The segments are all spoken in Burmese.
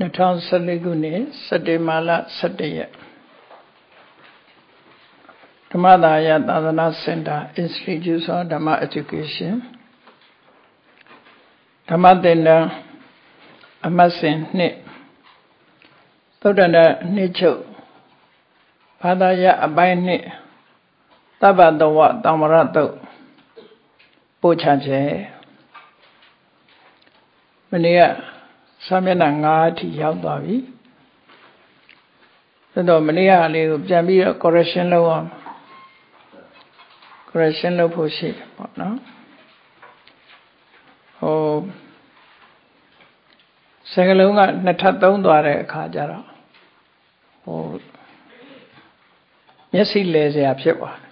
2014ခုနှစ်စက်တင်ဘာလ17ရက်ဓမ္မဒါယသာသနာစင်တာ Institute of Dhamma Education ဓမ္မသင်တန်းအမတ်စဉ်နှစ်သုတ္တန္တနှစ်ချုပ်ဘာသာယအပိုင်းနှစ်သဗ္ဗတဝတမ္မရတုတ်ပို့ချခြင်းမနေ့က စာမျက်နှာ9အထိရောက်သွားပြီသို့တော့မနေ့ကလေးကိုပြန်ပြီးတော့ correction လုပ်အောင် correction လုပ်ဖို့ရှိတယ်ပေါ့နော်ဟိုစကလုံးကနှစ်ထပ်သုံးသွားတဲ့အခါကျတော့ဟိုမျက်စိလဲเสียဖြစ်သွားတယ်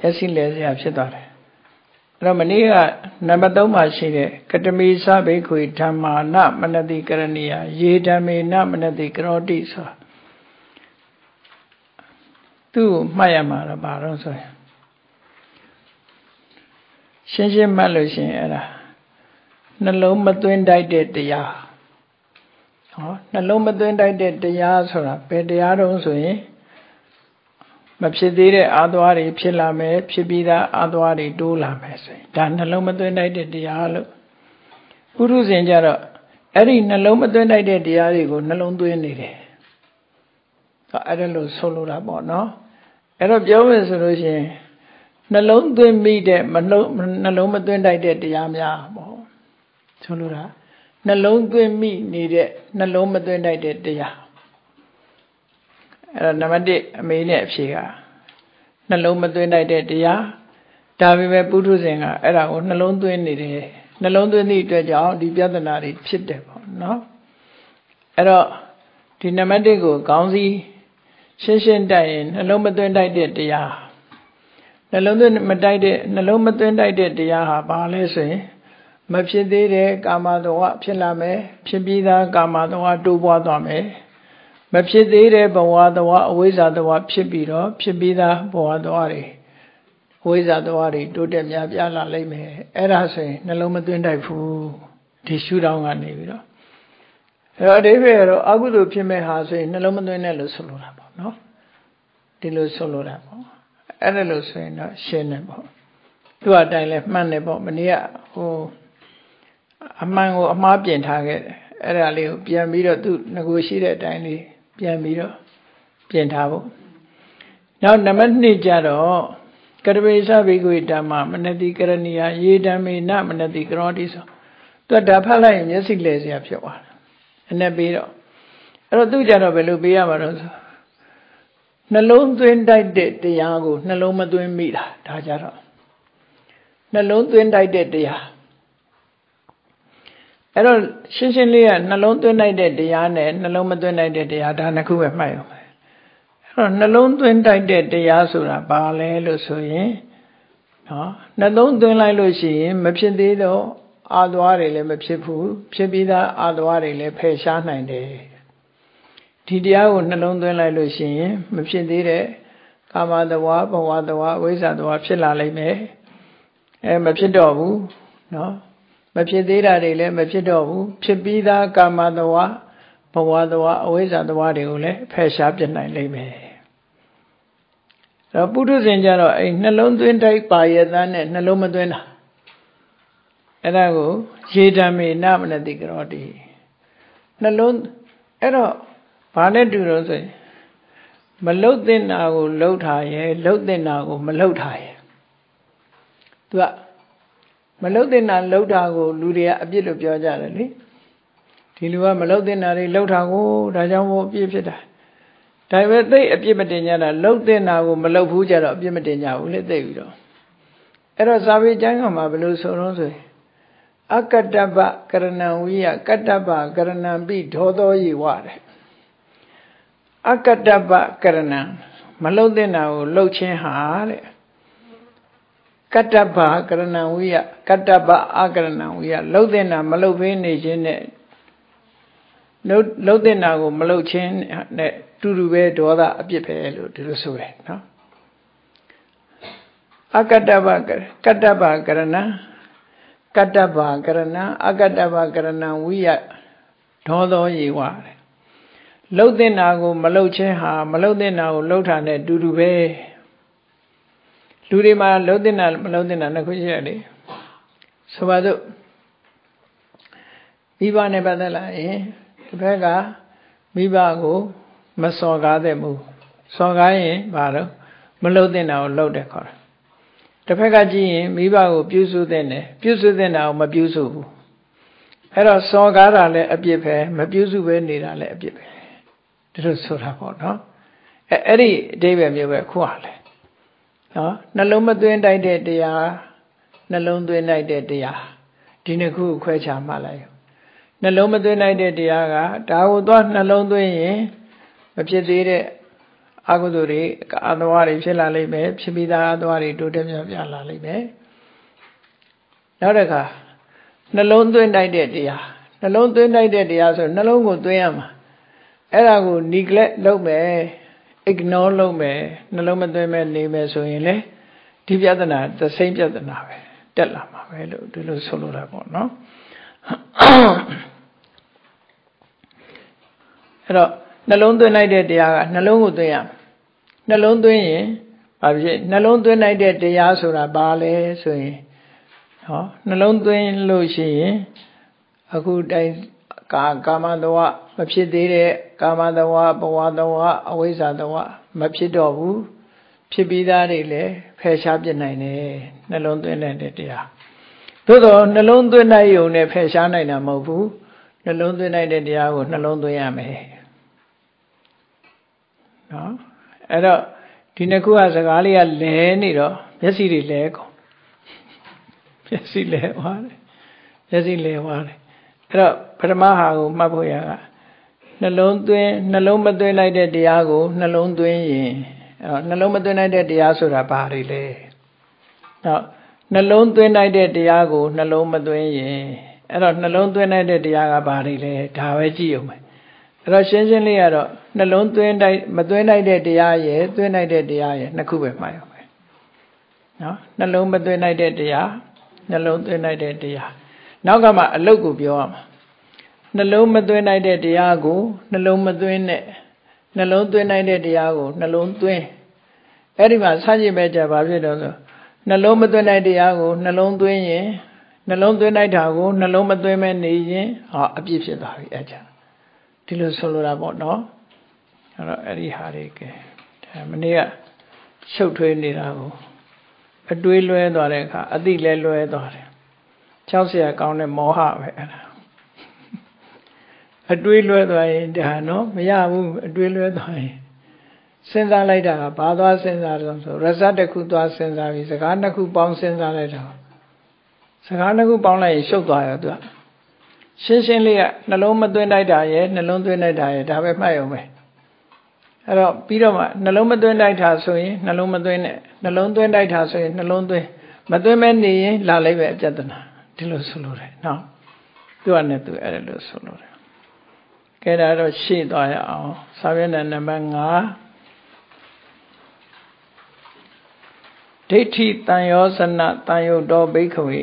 မျက်စိလဲเสียဖြစ်သွားတယ် အဲ့တော့မနေ့ကနံပါတ်3မှာရှိတဲ့ကတမီသဘိခွေဓမ္မာနမနတိကရဏီယယေဓမ္မေနမနတိကရောတိဆိုသူ့ကိုမှတ်ရမှာတော့ဘာလို့ဆိုရင်ရှင်းရှင်းမှတ်လို့ရှိရင်အဲ့ဒါနှလုံးမသွင်းတိုက်တဲ့တရားဟောနှလုံးမသွင်းတိုက်တဲ့တရားဆိုတာဘယ်တရားတုံးဆိုရင် မဖြစ်သေးတဲ့အာသွားတွေဖြစ်လာမယ်ဖြစ်ပြီးသားအာသွားတွေတိုးလာမယ်ဆိုရင်ဒါနှလုံးမသွင်းတိုက်တဲ့တရားလို့ပုရုဇဉ်ကြတော့အဲ့ဒီနှလုံးမသွင်းတိုက်တဲ့တရားတွေကိုနှလုံးသွင်းနေတယ်အဲ့ဒါလို့ဆိုလိုတာပေါ့နော်အဲ့တော့ပြောမယ်ဆိုလို့ရှိရင်နှလုံးသွင်းမိတဲ့မနှလုံးနှလုံးမသွင်းတိုက်တဲ့တရားများပေါ့ဆိုလိုတာနှလုံးသွင်းမိနေတဲ့နှလုံးမသွင်းတိုက်တဲ့တရား အဲ့တော့နံပါတ်1အမေနဲ့အဖြေကနှလုံးမသွင်းနိုင်တဲ့တရားဒါပေမဲ့ပုထုဇဉ်ကအဲ့ဒါကိုနှလုံးသွင်းနေတယ်နှလုံးသွင်းသည့်အတွက်ကြောင့်ဒီပြဿနာတွေဖြစ်တယ်ပေါ့နော်အဲ့တော့ဒီနံပါတ်1ကိုခေါင်းစည်းရှင်းရှင်းတိုက်ရင်နှလုံးမသွင်းတိုက်တဲ့တရားနှလုံးသွင်းမတိုက်တဲ့နှလုံးမသွင်းတိုက်တဲ့တရားဟာဘာလဲဆိုရင်မဖြစ်သေးတဲ့ကာမတဝဖြစ်လာမယ်ဖြစ်ပြီးသားကာမတဝတိုးပွားသွားမယ် မဖြစ်သေးတဲ့ဘဝတဝအဝိဇ္ဇာတဝဖြစ်ပြီးတော့ဖြစ်ပြီးသားဘဝတဝတွေဝိဇ္ဇာတဝတွေတိုးတက်များပြားလာလိမ့်မယ်အဲ့ဒါဆိုရင်နှလုံးမသွင်းတိုက်ဘူးဒီရှုထောင့်ကနေပြီးတော့အဲ့တော့အဓိပ္ပာယ်ကတော့အကုသိုလ်ဖြစ်မဲ့ဟာဆိုရင်နှလုံးမသွင်းနဲ့လို့ဆိုလိုတာပေါ့နော်ဒီလိုဆိုလိုတာပေါ့အဲ့ဒါလို့ဆိုရင်တော့ရှင်းတယ်ပေါ့သူ့အတိုင်းလဲမှန်တယ်ပေါ့မနေ့ကဟိုအမှန်ကိုအမှားပြင်ထားခဲ့တယ်အဲ့ဒါလေးကိုပြန်ပြီးတော့သူငကိုရှိတဲ့အတိုင်းလေး ပြန်ပြီးတော့ပြင်ထားဖို့နောက်နံပါတ်2ကျတော့ကရပေသဘိကွေဓမ္မမနတိကရဏီယယေဓမ္မေနမနတိကရောတိဆိုသူကဒါဖတ်လိုက်ရင်မျက်စိလဲစရာဖြစ်သွားတယ်အနဲ့ပြီးတော့အဲ့တော့သူကြတော့ဘယ်လိုပေးရမှာတော့ဆိုနှလုံးသွင်းတိုက်တဲ့တရားကိုနှလုံးမသွင်းမိတာဒါကြတော့နှလုံးသွင်းတိုက်တဲ့တရား အဲ့တော့ရှင်းရှင်းလေးကနှလုံးသွင်းလိုက်တဲ့တရားနဲ့နှလုံးမသွင်းလိုက်တဲ့တရားဒါနှစ်ခုပဲမှတ်ရမယ်အဲ့တော့နှလုံးသွင်းတိုက်တဲ့တရားဆိုတာဘာလဲလို့ဆိုရင်နော်နှလုံးသွင်းလိုက်လို့ရှိရင်မဖြစ်သေးတော့အာသွားတွေလည်းမဖြစ်ဘူးဖြစ်ပြီးသားအာသွားတွေလည်းဖယ်ရှားနိုင်တယ်ဒီတရားကိုနှလုံးသွင်းလိုက်လို့ရှိရင်မဖြစ်သေးတဲ့ကာမတဝါဘဝတဝါအဝိဇ္ဇာတဝါဖြစ်လာလိမ့်မယ်အဲမဖြစ်တော့ဘူးနော် မဖြစ်သေးတာတွေလည်းမဖြစ်တော့ဘူးဖြစ်ပြီးသားကာမတဝဘဝတဝအဝိဇ္ဇာတဝတွေကိုလည်းဖယ်ရှားပြနိုင်လိမ့်မယ်တော့ပုထုဇဉ်ကြတော့အဲ့နှလုံးသွင်းတိုက်ပါရသန်းနဲ့နှလုံးမသွင်းတာအဲ့ဒါကိုရေဓမေနမနတိကရောတိနှလုံးအဲ့တော့ဘာနဲ့တူတော့ဆိုရင်မလုတ်တဲ့နာကိုလှုပ်ထားရဲ့လှုပ်တဲ့နာကိုမလှုပ်ထားရဲ့သူက မလုတ်တဲ့နာလှုပ်တာကိုလူတွေကအပြစ်လို့ပြောကြတယ်လေဒီလူကမလုတ်တဲ့နာတွေလှုပ်တာကိုဒါကြောင့်မို့အပြစ်ဖြစ်တာဒါပေမဲ့သိအပြစ်မတင်ကြတာလှုပ်တဲ့နာကိုမလှုပ်ဘူးကြတော့အပြစ်မတင်ကြဘူးလေသိပြီးတော့အဲ့တော့ဇာဝေကျမ်းကမှာဘယ်လိုဆိုတော့ဆိုရင်အကတ္တပကရဏံဝိယကတ္တပကရဏံပိဒောသောယေဝတဲ့အကတ္တပကရဏံမလှုပ်တဲ့နာကိုလှုပ်ခြင်းဟာတဲ့ ကတ္တဗကရဏံဝိယကတ္တဗအကရဏံဝိယလှုပ်တဲ့နာမလှုပ်ဖေးနေခြင်းနဲ့လှုပ်လှုပ်တဲ့နာကိုမလှုပ်ခြင်းနဲ့တူတူပဲဒေါသအပြစ်ပဲလို့ဒီလိုဆိုတယ်နော်အကတ္တဗကတ္တဗကရဏံကတ္တဗကရဏံအကတ္တဗကရဏံဝိယဒေါသောယေဝတဲ့လှုပ်တဲ့နာကိုမလှုပ်ခြင်းဟာမလှုပ်တဲ့နာကိုလှုပ်တာနဲ့တူတူပဲ လူတွေမှာလှုပ်တဲ့နာမလှုပ်တဲ့နာနှစ်ခုရှိရတယ်ဆိုပါစို့မိဘနဲ့ပတ်သက်လာရင်တစ်ဖက်ကမိဘကိုမစော်ကားတဲ့မူစော်ကားရင်ဘာလို့မလှုပ်တဲ့နာကိုလှုပ်တယ်ခေါ်တာတစ်ဖက်ကကြည့်ရင်မိဘကိုပြုစုတဲ့တယ်ပြုစုတဲ့နာကိုမပြုစုဘူးအဲ့တော့စော်ကားတာလည်းအပြစ်ပဲမပြုစုပဲနေတာလည်းအပြစ်ပဲဒီလိုဆိုတာပေါ့နော်အဲအဲ့ဒီအတိပ္ပယ်မျိုးပဲခုဟာလေ နော်နှလုံးမသွင်းတိုက်တဲ့တရားနှလုံးသွင်းလိုက်တဲ့တရားဒီနှစ်ခုခွဲခြားမှလိုက်နှလုံးမသွင်းလိုက်တဲ့တရားကဒါကိုသွားနှလုံးသွင်းရင်မဖြစ်သေးတဲ့အကုသိုလ်တွေအသဝါတွေဖြစ်လာလိမ့်မယ်ဖြစ်ပြီးသားအသဝါတွေတိုးတက်မြတ်ပြလာလိမ့်မယ်နောက်တစ်ခါနှလုံးသွင်းတိုက်တဲ့တရားနှလုံးသွင်းတိုက်တဲ့တရားဆိုနှလုံးကိုသွင်းရမှာအဲ့ဒါကို neglect လုပ်မယ် ignore လုပ်မယ်နှလုံးမသွင်းမဲ့နေမယ်ဆိုရင်လေဒီပြဿနာသစိမ့်ပြဿနာပဲတက်လာမှာပဲလို့ဒီလိုဆိုလိုတာပေါ့နော်အဲ့တော့နှလုံးသွင်းလိုက်တဲ့တရားကနှလုံးကိုသွင်းရနှလုံးသွင်းရင်ဘာဖြစ်နှလုံးသွင်းလိုက်တဲ့တရားဆိုတာဘာလဲဆိုရင်ဟောနှလုံးသွင်းလို့ရှိရင်အခုတိုင်ကာကာမတဝ မဖြစ်သေးတဲ့ကာမတဝဘဝတဝအဝိဇ္ဇာတဝမဖြစ်တော့ဘူးဖြစ်ပြီးသားတွေလည်းဖယ်ရှားပြနိုင်တယ်နှလုံးသွင်းတဲ့တရားသို့တော့နှလုံးသွင်းနိုင်ုံနဲ့ဖယ်ရှားနိုင်တာမဟုတ်ဘူးနှလုံးသွင်းနိုင်တဲ့တရားကိုနှလုံးသွင်းရမယ်နော်အဲ့တော့ဒီနှစ်ခုကစကားလေးကလဲနေတော့မျက်စိတွေလဲကုန်မျက်စိလဲသွားတယ်မျက်စိလဲသွားတယ်အဲ့တော့ပထမဟာကိုမှတ်ဖို့ရက နှလုံးသွင်းနှလုံးမသွင်းလိုက်တဲ့တရားကိုနှလုံးသွင်းရင်အဲ့တော့နှလုံးမသွင်းလိုက်တဲ့တရားဆိုတာဘာတွေလဲတော့နှလုံးသွင်းလိုက်တဲ့တရားကိုနှလုံးမသွင်းရင်အဲ့တော့နှလုံးသွင်းလိုက်တဲ့တရားကဘာတွေလဲဒါပဲကြည့်အောင်မယ်အဲ့တော့ရှင်းရှင်းလေးကတော့နှလုံးသွင်းတိုက်မသွင်းလိုက်တဲ့တရားရယ်သွင်းလိုက်တဲ့တရားရယ်နှစ်ခုပဲမှတ်ရမယ်နော်နှလုံးမသွင်းလိုက်တဲ့တရားနှလုံးသွင်းလိုက်တဲ့တရားနောက်ကမှအလုတ်ကိုပြောရမှာ နှလုံးမသွင်းလိုက်တဲ့တရားကိုနှလုံးမသွင်းနဲ့နှလုံးသွင်းလိုက်တဲ့တရားကိုနှလုံးသွင်းအဲ့ဒီမှာဆန့်ကျင်ဘက်ကြဘာဖြစ်တော့ဆိုနှလုံးမသွင်းလိုက်တရားကိုနှလုံးသွင်းရင်နှလုံးသွင်းလိုက်တာကိုနှလုံးမသွင်းမဲ့နေရင်ဟောအပြစ်ဖြစ်သွားပြီအဲ့ကြဒီလိုဆိုလိုတာပေါ့နော်အဲ့တော့အဲ့ဒီဟာတွေကဲဒါမနေ့ကရှုပ်ထွေးနေတာကိုအတွေးလွဲသွားတဲ့အခါအတိလဲလွဲသွားတယ်ကြောက်เสียကောင်းတဲ့မောဟပဲအဲ့ဒါ အတွေးလွဲသွားရင်ဒါနော်မရဘူးအတွေးလွဲသွားရင်စဉ်းစားလိုက်တာကဘာသွားစဉ်းစားတော့ဆိုရဇတ်တစ်ခုသွားစဉ်းစားပြီးစကားနှစ်ခုပေါင်းစဉ်းစားလိုက်တာစကားနှစ်ခုပေါင်းလိုက်ရင်ရှုပ်သွားရောသူကရှင်းရှင်းလေးကနှလုံးမသွင်းလိုက်တာရဲ့နှလုံးသွင်းလိုက်တာရဲ့ဒါပဲမှတ်ရုံပဲအဲ့တော့ပြီးတော့မှနှလုံးမသွင်းလိုက်တာဆိုရင်နှလုံးမသွင်းနဲ့နှလုံးသွင်းလိုက်တာဆိုရင်နှလုံးသွင်းမသွင်းမဲနေရင်လာလိုက်ပဲအပြဿနာဒီလိုဆိုလို့တယ်နော်သူကနဲ့သူအဲ့လိုဆိုလို့တယ် ကဲဒါတော့ရှေ့သွားရအောင်စာမျက်နှာနံပါတ်5ဒိဋ္ဌိတန်ယောဇနတန်ယုတ်တော်ဘိခဝေ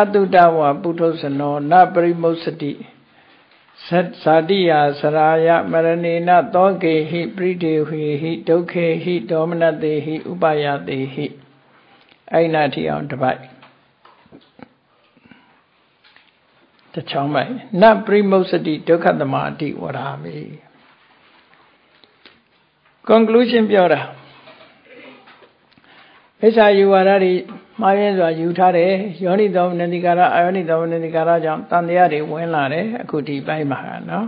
အတုတဝပုထုဇနောနပရိမုစတိဇာတိယစရာယမရဏေနသောကေဟိပရိဒေဟိဟိဒုက္ခေဟိဒေါမနတေဟိဥပယတေဟိအဲ့နာထီအောင်တပိုက် တချောင်းမိုက်နပရိမုစတိဒုက္ခသမတိဝရာမိ conclusion ပြောတာအိစ္ဆာယူဝါဒတွေမှားရင်းစွာယူထားတယ်ယောနိသောမနတိကာရအယောနိသောမနတိကာရကြောင့်တန်တရားတွေဝင်လာတယ်အခုဒီပိုင်းမှာနော်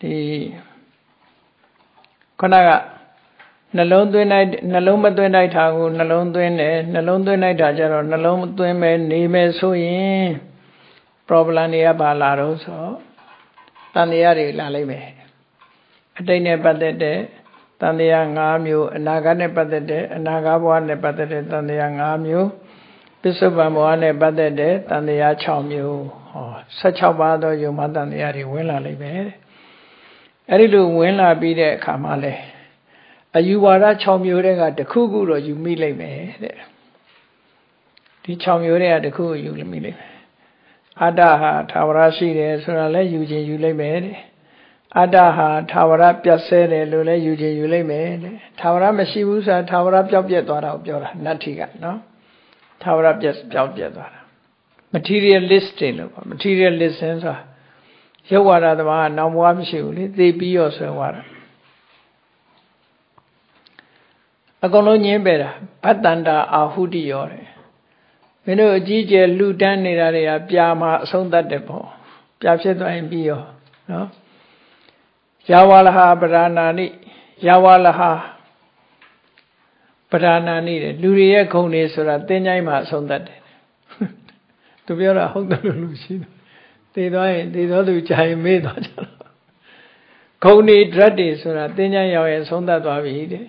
ဒီခဏက နှလုံးသွင်းလိုက်နှလုံးမသွင်းလိုက်တာကိုနှလုံးသွင်းတယ်နှလုံးသွင်းလိုက်တာကျတော့နှလုံးသွင်းမဲ့နေမဲ့ဆိုရင် problem တွေကပါလာတော့ဆိုတန်တရားတွေလာလိမ့်မယ်အတိတ်နဲ့ပတ်သက်တဲ့တန်တရား၅မျိုးအနာဂတ်နဲ့ပတ်သက်တဲ့အနာဂတ်ဘဝနဲ့ပတ်သက်တဲ့တန်တရား၅မျိုးပစ္စုပန်ဘဝနဲ့ပတ်သက်တဲ့တန်တရား6မျိုးဟော16ပါးသောယုံမတန်တရားတွေဝင်လာလိမ့်မယ်အဲ့ဒီလိုဝင်လာပြီးတဲ့အခါမှာလဲ အယူဝါဒ6မျိုးတဲ့ကတခုခုတော့ယူမိလိမ့်မယ်တဲ့ဒီ6မျိုးတဲ့ကတခုခုယူမိလိမ့်မယ်အတ္တဟာသာဝရရှိတယ်ဆိုတာလည်းယူခြင်းယူလိုက်မယ်တဲ့အတ္တဟာသာဝရပြတ်ဆဲတယ်လို့လည်းယူခြင်းယူလိုက်မယ်တဲ့သာဝရမရှိဘူးဆိုတာသာဝရပျောက်ပြက်သွားတာကိုပြောတာနတ္ထိကနော်သာဝရပြတ်ပျောက်ပြက်သွားတာ materialist တွေလို့ပေါ့ materialism ဆိုတာရုပ်ဝါဒသမားကနောင်ဘဝမရှိဘူးလေသိပြီးရောဆွဲဝါဒ အကုန်လုံးညင်းပယ်တာဘတ်တန္တာအာဟုတိရောတယ်မင်းတို့အကြီးကျယ်လှူဒန်းနေတာတွေကပြာမှာအဆုံးသတ်တယ်ပေါ့ပြာဖြစ်သွားရင်ပြီးရောနော်ယာဝလဟာပရဏာနိယာဝလဟာပရဏာနိတဲ့လူတွေရဲ့ခုံနေဆိုတာတင်းကြိုင်းမှာအဆုံးသတ်တယ်သူပြောတာဟုတ်တယ်လို့လူရှိတယ်သေသွားရင်သေသောသူကြာရင်မေ့သွားကြတော့ခုံနေ drug တွေဆိုတာတင်းကြိုင်းရောက်ရင်ဆုံးသတ်သွားပြီတဲ့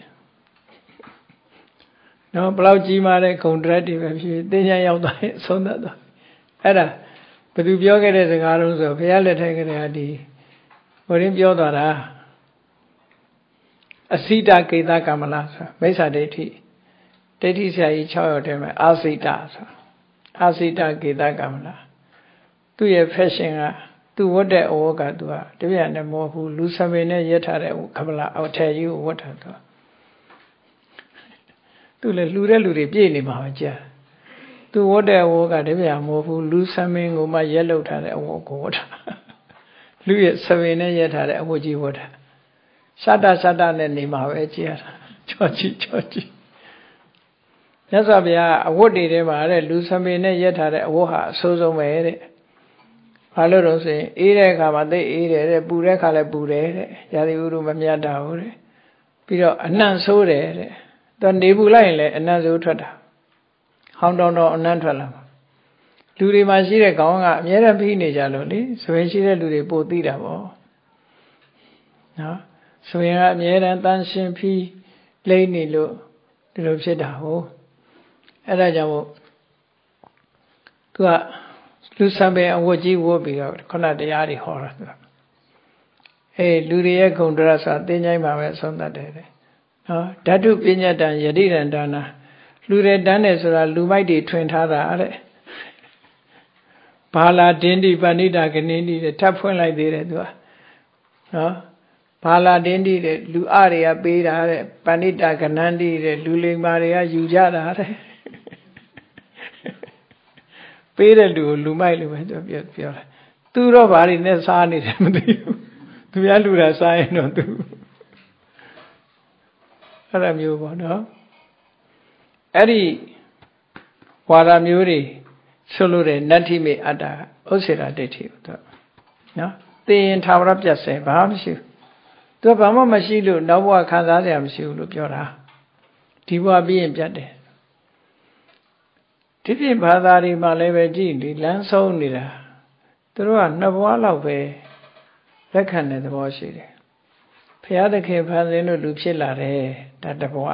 နော်ဘလောက်ကြီးမားတဲ့ခုံ drug တွေပဲဖြစ်တင်းကြိုင်းရောက်သွားရင်ဆုံးသတ်သွားအဲ့ဒါဘယ်သူပြောခဲ့တဲ့စကားလုံးဆိုဘုရားလက်ထက်ကတည်းကဒီဟိုရင်းပြောသွားတာအစိတကေတကမလာဆိုမိစ္ဆာဒိဋ္ဌိဒိဋ္ဌိဆရာကြီး6ရောက်တယ်မှာအာစိတဆိုအာစိတကေတကမလာသူ့ရဲ့ fashion ကသူဝတ်တဲ့အဝတ်ကသူကတပြည့်နဲ့မဟုတ်ဘူးလူစပင်နဲ့ရက်ထားတဲ့ကမလာအထည်ကြီးကိုဝတ်ထားသူ သူလည်းလှူတဲ့လူတွေပြည့်နေမှာပဲကြာသူဝတ်တဲ့အဝတ်ကတပြည့်မဟုတ်ဘူးလူစပင်ကိုမှရက်လောက်ထားတဲ့အဝတ်ကိုဝတ်ထားလူရဲ့စပင်နဲ့ရက်ထားတဲ့အဝတ်ကြီးဝတ်ထားစတစတနဲ့နေမှာပဲကြည်ရတာချောချီချောချီမြတ်စွာဘုရားအဝတ်တွေထဲမှာတဲ့လူစပင်နဲ့ရက်ထားတဲ့အဝတ်ဟာအဆိုးဆုံးပဲတဲ့ဘာလို့တော့ဆိုရင်အေးတဲ့အခါမှာသိအေးတယ်တဲ့ပူတဲ့အခါလည်းပူတယ်တဲ့ရာသီဥတုမမြတ်တာဘူးတဲ့ပြီးတော့အနှံ့ဆိုးတယ်တဲ့ သူနေပူလိုက်ရင်လည်းအနှံ့ဆိုးထွက်တာဟောင်းတောင်းတော့အနှံ့ထွက်လာမှာလူတွေမှာရှိတဲ့ခေါင်းကအများနဲ့ဖိနေကြလို့လေဆိုရင်ရှိတဲ့လူတွေပိုသိတာပေါ့နော်ဆိုရင်ကအများတန်းတန်ရှင်းဖိလိမ့်နေလို့ဒီလိုဖြစ်တာဟုတ်အဲ့ဒါကြောင့်မို့သူကလူဆံပင်အဝတ်ကြီးဝတ်ပြီးတော့ခုနတရားတွေဟောတာသူကအေးလူတွေရဲ့ဂုံတရဆိုတာသင်္ချိုင်းမှာပဲဆုံးသတ်တယ်တဲ့ နော်ဓာတုပညတံယတိရန္တနာလူတွေတန်းတယ်ဆိုတာလူမိုက်တွေထွင်ထားတာတဲ့ဘာလာတင်းတိပဏိတာကနင်းတိတဲ့ထပ်ဖွင့်လိုက်သေးတယ်သူကနော်ဘာလာတင်းတိတဲ့လူအတွေကပေးတာတဲ့ပဏိတာကနန်းတိတဲ့လူလိမ္မာတွေကယူကြတာတဲ့ပေးတဲ့လူကိုလူမိုက်လို့ပဲပြောပြောတာသူတော့ဘာတွေနဲ့စားနေတယ်မသိဘူးသူများလူတာစားရင်တော့သူ အဲ့လိုမျိုးပေါ့နော်အဲ့ဒီဝါဒမျိုးတွေဆိုလို့တဲ့နတ္ထိမေအတ္တဥစ္စေရာဒိဋ္ဌိကိုတော့နော်သိရင်သာဝရပြတ်စေဘာမှမရှိဘူးသူကဘာမှမရှိလို့နောက်ဘဝခံစားရမရှိဘူးလို့ပြောတာဒီဘဝပြီးရင်ပြတ်တယ်ဒီပြင်ဘာသာတွေမှာလည်းပဲကြည့်ဒီလမ်းဆုံးနေတာသူတို့ကနှစ်ဘဝလောက်ပဲလက်ခံတဲ့သဘောရှိတယ် ဘုရားသခင်ဖန်ဆင်းလို့လူဖြစ်လာတယ်ဒါတဘဝ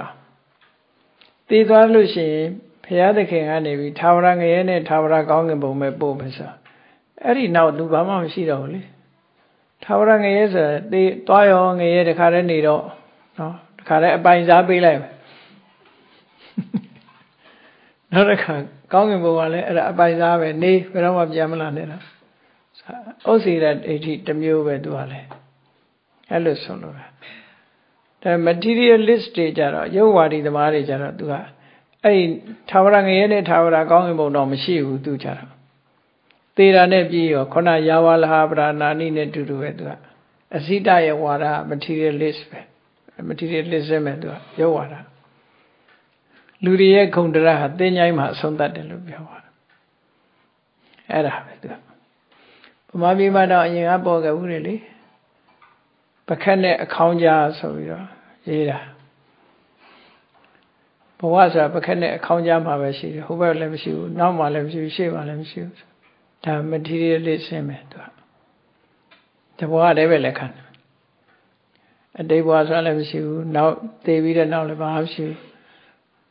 သိသွားလို့ရှိရင်ဘုရားသခင်ကနေပြီးသာဝရငရဲနဲ့သာဝရကောင်းကင်ဘုံပဲပို့မယ်ဆိုအဲ့ဒီနောက်လူဘာမှမရှိတော့ဘူးလေသာဝရငရဲဆိုသေသွားရောငရဲတခါတည်းနေတော့နော်တခါတည်းအပိုင်စားပေးလိုက်မယ်နောက်တစ်ခါကောင်းကင်ဘုံကလည်းအဲ့ဒါအပိုင်စားပဲနေဘယ်တော့မှပြန်မလာနဲ့တော့ဥစ္စေရဒိဋ္ဌိတစ်မျိုးပဲသူကလည်း အဲ့လိုဆုံးလို့တာဒါ materialist တွေကြတော့ရုပ်ဝါဒီသမားတွေကြတော့သူကအဲ့ဒီသာဝရငရဲနဲ့သာဝရကောင်းကင်ဘုံတော့မရှိဘူးသူကြတော့သေတာနဲ့ပြီးရောခုနယာဝလဟာပရာနာနိနဲ့တူတူပဲသူကအစိတရဲ့ဝါဒ materialist ပဲ materialism ပဲသူကရုပ်ဝါဒလူတွေရဲ့ခုံတရဟာသင်္ချိုင်းမှာအဆုံးသတ်တယ်လို့ပြောတာအဲ့ဒါပဲသူကဗမာပြည်မှာတော့အရင်ကပေါ်ခဲ့ဘူးလေ ပခက်နဲ့အခေါင်းကြားဆိုပြီးတော့ရေးတာဘဝဆိုတာပခက်နဲ့အခေါင်းကြားမှာပဲရှိတယ်ဟိုဘက်လည်းမရှိဘူးနောက်မှလည်းမရှိဘူးရှေ့မှလည်းမရှိဘူးဒါ materialism ပဲသူကတဘဝတည်းပဲလက်ခံအတိတ်ဘဝဆိုတာလည်းမရှိဘူးနောက်သိပြီးတဲ့နောက်လည်းဘာမှမရှိဘူး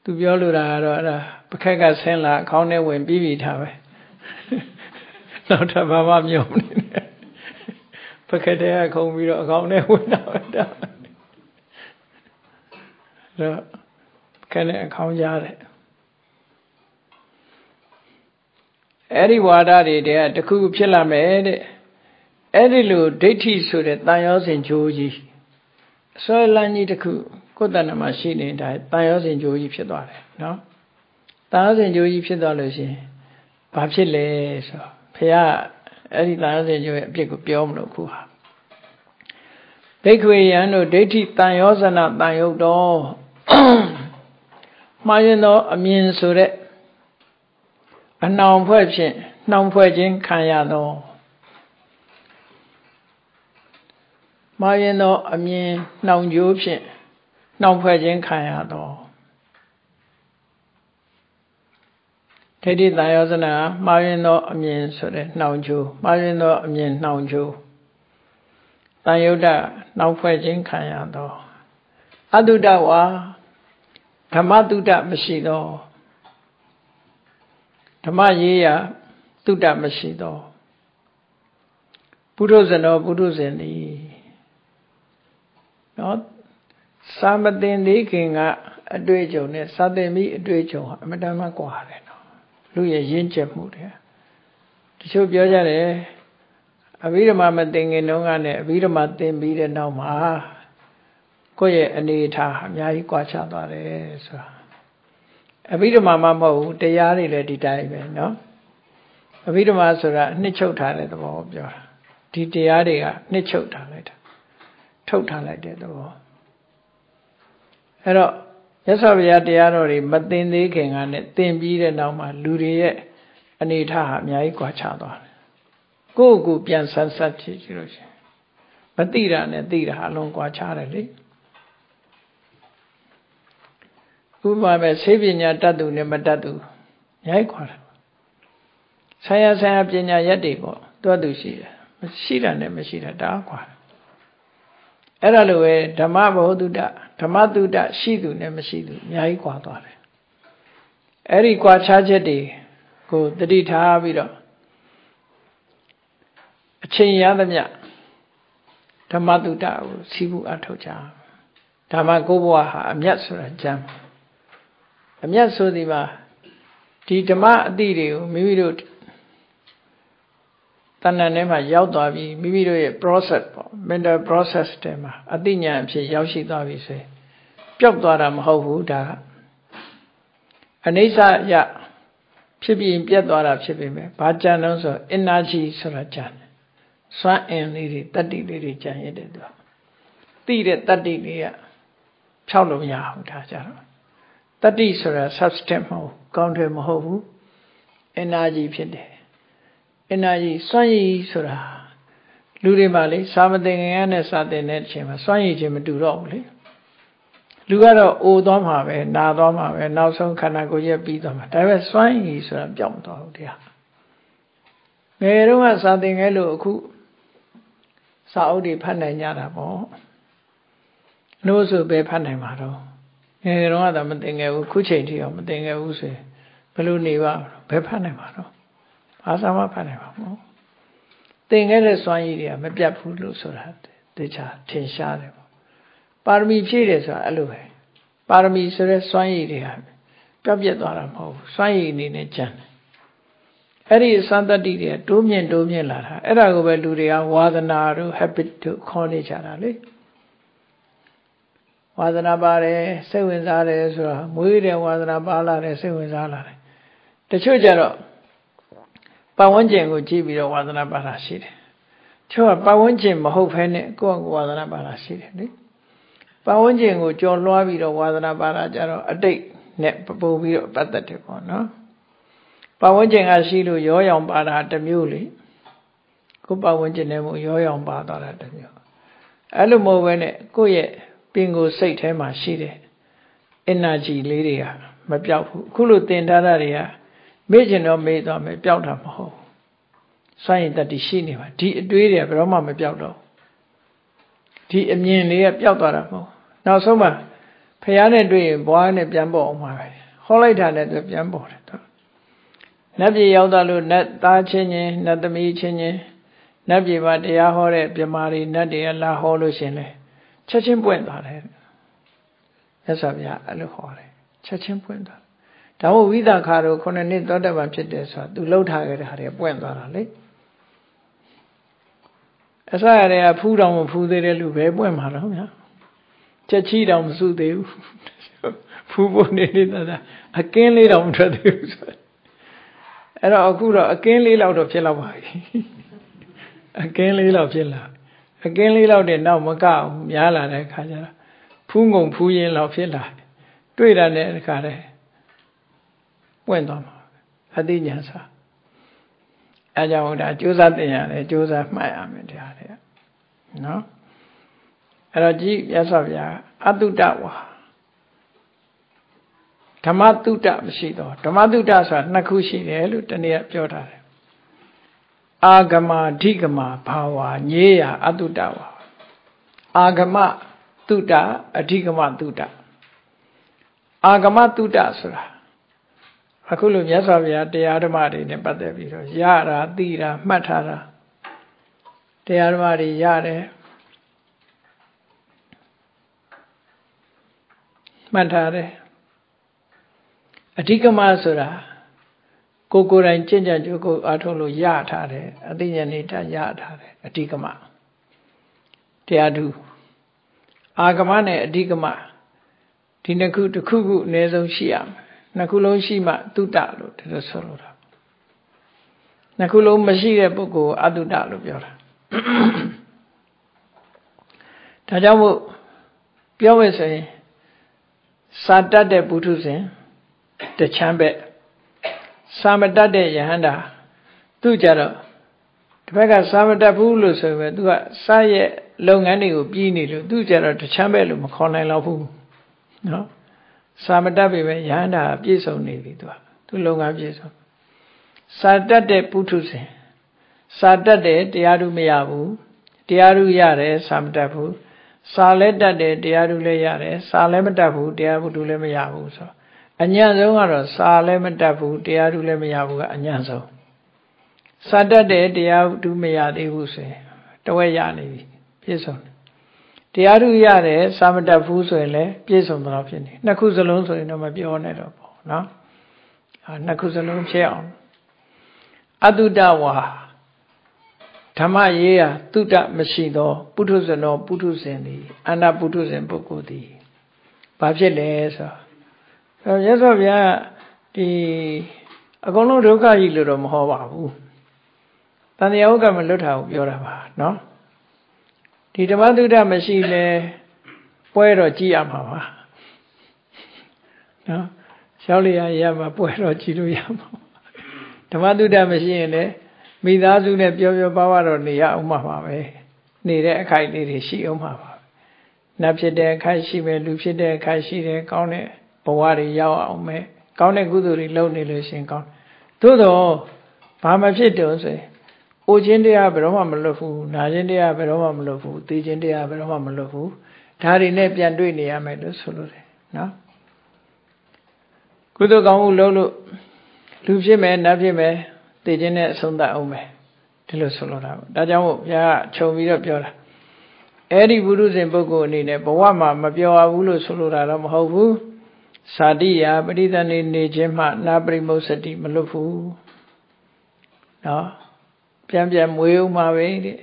သူပြောလိုတာကတော့အဲ့ဒါပခက်ကဆင်းလာအခေါင်းထဲဝင်ပြီးပြီထားပဲနောက်ထပ်ဘာမှမြုံနေတယ်ပ ခက်တဲ့ခုံပြီးတော့အခေါင်းထဲဝင်တော့တာတော့ခက်နဲ့အခေါင်းကြားတယ်အဲ့ဒီဝါဒတွေတည်းကတခုဖြစ်လာမယ်တဲ့အဲ့ဒီလိုဒိဋ္ဌိဆိုတဲ့တန်ရောစဉ်ကြိုးကြီးအစွဲလန်းကြီးတခုကိုယ်တဏ္ဍမှာရှိနေတာတန်ရောစဉ်ကြိုးကြီးဖြစ်သွားတယ်နော်တန်ရောစဉ်ကြိုးကြီးဖြစ်သွားလို့ရှိရင်ဘာဖြစ်လဲဆိုတော့ဖះ အဲ့ဒီတန်ရောစဉ်ကြိုးရဲ့အပြစ်ကိုပြောမလို့ခုဟာဘိက္ခွေယံတို့ဒိဋ္ဌိတန်ရောဇနတန်ယုတ်တော်မှားရင်သောအမြင်ဆိုတဲ့အနှောင်ဖွဲ့ဖြင့်နှောင်ဖွဲ့ခြင်းခံရသောမှားရင်သောအမြင်နှောင်ကြိုးဖြင့်နှောင်ဖွဲ့ခြင်းခံရသော ဒိဋ္ဌိတန်ယောဇနာမှားရင်သောအမြင်ဆိုတဲ့နှောင်ကြိုးမှားရင်သောအမြင်နှောင်ကြိုးတန်ယုဒ္ဓနှောင်ဖွဲ့ခြင်းခံရသောအတုဒဝါဓမ္မတုဒ္ဓမရှိသောဓမ္မရေးရတုဒ္ဓမရှိသောပုထုဇဏောပုထုဇဉ်သည်နော်စာမတင်သေးခင်ကအတွေ့အကြုံနဲ့စာသင်ပြီးအတွေ့အကြုံဟာအမတန်မှကွာတယ်နော် လူရဲ့ရင့်ကျက်မှုတွေတချို့ပြောကြတယ်အဘိဓမ္မာမသင်ခင်တုန်းကနဲ့အဘိဓမ္မာသင်ပြီးတဲ့နောက်မှာကိုယ့်ရဲ့အနေအထားအများကြီးကွာခြားသွားတယ်ဆိုတာအဘိဓမ္မာမှမဟုတ်ဘူးတရားတွေလည်းဒီတိုင်းပဲเนาะအဘိဓမ္မာဆိုတာနှစ်ချုပ်ထားတဲ့သဘောပြောတာဒီတရားတွေကနှစ်ချုပ်ထားလိုက်တာထုတ်ထားလိုက်တဲ့သဘောအဲ့တော့ ရသော်ဗျာတရားတော်တွေမသိသေးခင်ကနဲ့သင်ပြီးတဲ့နောက်မှာလူတွေရဲ့အနေထားဟာအများကြီးကွာခြားသွားတယ်ကိုယ့်ကိုယ်ပြန်ဆန်းဆက်ကြည့်ကြည့်လို့ရှိရင်မသိတာနဲ့သိတာအလုံးကွာခြားတယ်လေဥပမာပဲဆေးပညာတတ်သူနဲ့မတတ်သူရိုက်ခွာတယ်ဆရာဆရာပညာရက်တွေပေါ့တွတ်သူရှိတယ်မရှိတာနဲ့မရှိတာတားခွာတယ် အဲ့ဒါလိုပဲဓမ္မဘဝတုဒ္ဒဓမ္မတုဒ္ဒရှိသူနဲ့မရှိသူအများကြီးကွာသွားတယ်အဲ့ဒီကွာခြားချက်တွေကိုတတိထားပြီးတော့အချိန်ရသမျှဓမ္မတုဒ္ဒကိုစီးပူအထောက်ကြဓမ္မကိုဘဝဟာအမျက်ဆိုတာကြမ်းအမျက်ဆိုဒီမှာဒီဓမ္မအတိတွေကိုမိမိတို့ တဏ္ဍာထဲမှာရောက်သွားပြီမိမိတို့ရဲ့ process ပေါ့ mental process တဲမှာအတိညာအဖြစ်ရောက်ရှိသွားပြီဆိုရင်ပျောက်သွားတာမဟုတ်ဘူးဒါအနိစ္စရဖြစ်ပြီးပြတ်သွားတာဖြစ်ပေမဲ့ဘာကြံလို့ဆို energy ဆိုတာကြံတယ်စွမ်းအင်လေးတွေတတ္တိလေးတွေကြံရတဲ့သူသိတဲ့တတ္တိလေးကဖြောက်လို့မရဘူးဒါကြတော့တတိဆိုတာ substance မဟုတ်ကောင်းတယ်မဟုတ်ဘူး energy ဖြစ်တယ် energy စွမ်းရည်ဆိုတာလူတွေမှာလေစာမသင်ငယ်နဲ့စာသင်တဲ့အချိန်မှာစွမ်းရည်ချင်းမတူတော့ဘူးလေလူကတော့အိုသွားမှာပဲနာသွားမှာပဲနောက်ဆုံးခန္ဓာကိုယ်ရဲ့ပြီးသွားမှာဒါပေမဲ့စွမ်းရည်ဆိုတာပြောင်းသွားဘူးတရားငယ်တုန်းကစာသင်ငယ်လို့အခုစာအုပ်တွေဖတ်နိုင်ကြတာပေါ့လို့ဆိုပဲဖတ်နိုင်မှာတော့ငယ်တော့ကတော့မသိငယ်ဘူးခုချိန်ထိတော့မသိငယ်ဘူးဆိုရင်ဘယ်လိုနေပါဘယ်ဖတ်နိုင်မှာတော့ ဘာသာမှဖတ်နိုင်မှာမဟုတ်သင်ခဲ့တဲ့စွမ်းရည်တွေကမပြတ်ဘူးလို့ဆိုတာတေချာထင်ရှားတယ်ပေါ့ပါရမီဖြည့်တယ်ဆိုတာအဲ့လိုပဲပါရမီဆိုတဲ့စွမ်းရည်တွေကပြတ်ပြတ်သွားတာမဟုတ်ဘူးစွမ်းရည်အနေနဲ့ကျန်တယ်အဲ့ဒီစံတတိတွေတိုးမြင့်တိုးမြင့်လာတာအဲ့ဒါကိုပဲလူတွေကဝါသနာတို့ habit တို့ခေါ်နေကြတာလေဝါသနာပါတယ်စိတ်ဝင်စားတယ်ဆိုတာမွေးတယ်ဝါသနာပါလာတယ်စိတ်ဝင်စားလာတယ်တချို့ကြတော့ ပတ်ဝန်းကျင်ကိုကြည့်ပြီးတော့ဝါသနာပါတာရှိတယ်ချို့ကပတ်ဝန်းကျင်မဟုတ်ဖ ೇನೆ ကိုယ့်ကိုဝါသနာပါတာရှိတယ်လေပတ်ဝန်းကျင်ကိုကြော်လွှားပြီးတော့ဝါသနာပါတာကြတော့အတိတ်နဲ့ပို့ပြီးတော့ပတ်သက်တယ်ပေါ့နော်ပတ်ဝန်းကျင်ကရှိလို့ရောရောင်ပါတာတစ်မျိုးလေကိုယ်ပတ်ဝန်းကျင်နဲ့မို့ရောရောင်ပါသွားတာတစ်မျိုးအဲ့လိုမဟုတ်ဘဲနဲ့ကိုယ့်ရဲ့ပင်ကိုယ်စိတ်ထဲမှာရှိတဲ့ energy လေးတွေကမပြောက်ဘူးအခုလိုသင်ထားတာတွေက မေ့ကျင်တော့မေ့သွားမယ်ပျောက်တာမဟုတ်စွန့်ရင်တတိရှိနေပါဒီအတွေးတွေကဘယ်တော့မှမပျောက်တော့ဒီအမြင်လေးကပျောက်သွားတာမဟုတ်နောက်ဆုံးမှဖះနဲ့တွေ့ရင်ဘွားနဲ့ပြန်ပေါ်အောင်ပါပဲဟောလိုက်တာနဲ့သူပြန်ပေါ်တယ်တော့နတ်ပြည်ရောက်တော့လို့နတ်သားချင်းချင်းနတ်သမီးချင်းချင်းနတ်ပြည်မှာတရားဟောတဲ့ပြမာတွေနတ်တွေလာဟောလို့ရှင်လေချက်ချင်းပွင့်သွားတယ်မြတ်စွာဘုရားအဲ့လိုဟောတယ်ချက်ချင်းပွင့်သွား ဒါမို့ဝိသခါတို့ခုနှစ်နှစ်သောတပန်ဖြစ်တယ်ဆိုတာသူလှုပ်ထားခဲ့တဲ့ဟာတွေပွင့်သွားတာလေအစရတဲ့ဖူးတောင်မဖူးသေးတဲ့လူပဲပွင့်မှာတော့ဗျာချက်ချီတောင်မစုသေးဘူးဖူးဖို့နေနေတာအကင်းလေးတောင်မထွက်သေးဘူးဆိုအဲ့တော့အခုတော့အကင်းလေးလောက်တော့ဖြစ်တော့ပါပြီအကင်းလေးလောက်ဖြစ်လာအကင်းလေးလောက်တဲ့နောက်မကဘူးများလာတဲ့အခါကျတော့ဖူးငုံဖူးရင်လောက်ဖြစ်လာတွေ့တာနဲ့အခါတည်း ပွင့်သွားမှာအသိဉာဏ်စာအဲကြောင့်ဒါကြိုးစားတင်ရတယ်ကြိုးစားမှတ်ရမယ်တရားတွေနော်အဲ့တော့ကြည့်ရသော်ဗျာအတုတဝါဓမ္မတုတမရှိတော့ဓမ္မတုတဆိုတာနှစ်ခုရှိတယ်လို့တနည်းပြောထားတယ်အာဂမအဓိကမဘာဝညေးရအတုတဝါအာဂမတုတအဓိကမတုတအာဂမတုတဆိုတာ အခုလိုမြတ်စွာဘုရားတရားဓမ္မတွေနဲ့ပတ်သက်ပြီးတော့ရတာသိတာမှတ်ထားတာတရားဓမ္မတွေရတယ်မှတ်ထားတယ်အဓိကမဆိုတာကိုကိုယ်တိုင်ကြင်ကြံကြိုးကိုအားထုတ်လို့ရထားတယ်အသိဉာဏ်နေတာရထားတယ်အဓိကမတရားဓုအာဂမနဲ့အဓိကမဒီနှစ်ခုတစ်ခုခုအနည်းဆုံးရှိရမယ် နှစ်ခုလုံးရှိမှတုတလို့ဒီလိုဆိုလိုတာနှစ်ခုလုံးမရှိတဲ့ပုဂ္ဂိုလ်အတုတလို့ပြောတာဒါကြောင့်မို့ပြောမယ်ဆိုရင်စာတတ်တဲ့ပုထုဇဉ်တချမ်းပဲစာမတတ်တဲ့ယဟန္တာသူကြတော့ဒီဘက်ကစာမတတ်ဘူးလို့ဆိုပဲသူကစာရဲ့လုပ်ငန်းတွေကိုပြီးနေလို့သူကြတော့တချမ်းပဲလို့မခေါ်နိုင်တော့ဘူးနော် စာမတတ်ပေမဲ့ယဟန္တာပြည့်စုံနေပြီသူကသူလုံငန်းပြည့်စုံစာတတ်တဲ့ပုထုဇဉ်စာတတ်တဲ့တရားဓုမရဘူးတရားဓုရတယ်စာမတတ်ဘူးစာလည်းတတ်တယ်တရားဓုလည်းရတယ်စာလည်းမတတ်ဘူးတရားဓုလည်းမရဘူးဆိုအညံ့ဆုံးကတော့စာလည်းမတတ်ဘူးတရားဓုလည်းမရဘူးကအညံ့ဆုံးစာတတ်တဲ့တရားဓုမရသေးဘူးဆိုရင်တဝက်ရနေပြီပြည့်စုံတယ် တရားဓုရတယ်စာမတတ်ဘူးဆိုရင်လည်းပြည့်စုံတော့ဖြစ်နေနှစ်ခုစလုံးဆိုရင်တော့မပြောနဲ့တော့ပေါ့နော်အဲနှစ်ခုစလုံးဖြစ်အောင်အတုတဝါဓမ္မရေးရာတုတမရှိသောပုထုဇဏောပုထုဇဉ်သည်အနာပုထုဇဉ်ပုဂ္ဂိုလ်သည်ဘာဖြစ်လဲဆိုတော့ရသော်ဗျာဒီအကုန်လုံးဒုက္ခကြီးလို့တော့မဟောပါဘူးတန်တရားဥက္ကမလွတ်တာကိုပြောတာပါနော် ဒီဓမ္မတုဒ္ဒမရှိလဲပွဲတော့ကြည်ရမှာပါနော်ရှောက်လျာရမှာပွဲတော့ကြည်လို့ရမှာဓမ္မတုဒ္ဒမရှိရင်လည်းမိသားစုနဲ့ပြောပြောပါပါတော့နေရအောင်မှာပါပဲနေတဲ့အခိုက်လေးတွေရှိအောင်မှာပါနတ်ဖြစ်တဲ့အခိုက်ရှိမယ်လူဖြစ်တဲ့အခိုက်ရှိတယ်ကောင်းတဲ့ဘဝတွေရောက်အောင်မယ်ကောင်းတဲ့ကုသိုလ်တွေလုပ်နေလို့ရှင်ကောင်းသို့တော့ဘာမှဖြစ်တော့ဆိုရင် အိုခြင်းတရားဘယ်တော့မှမလွတ်ဘူးနာခြင်းတရားဘယ်တော့မှမလွတ်ဘူးသိခြင်းတရားဘယ်တော့မှမလွတ်ဘူးဒါတွေနဲ့ပြန်တွေ့နေရမယ်လို့ဆိုလိုတယ်နော်ကုသိုလ်ကောင်းမှုလုပ်လို့လူဖြစ်မယ်နတ်ဖြစ်မယ်သိခြင်းနဲ့အဆုံးသတ်အောင်မယ်ဒီလိုဆိုလိုတာပေါ့ဒါကြောင့်မို့ဘုရားခြုံပြီးတော့ပြောတာအဲ့ဒီဘုရုဇဉ်ပုဂ္ဂိုလ်အနေနဲ့ဘဝမှာမပြောရဘူးလို့ဆိုလိုတာတော့မဟုတ်ဘူးသာတိယပရိသနေနေခြင်းမှနာပရိမုစတိမလွတ်ဘူးနော် ပြန်ပြန်မွေးဦးမှာပဲတဲ့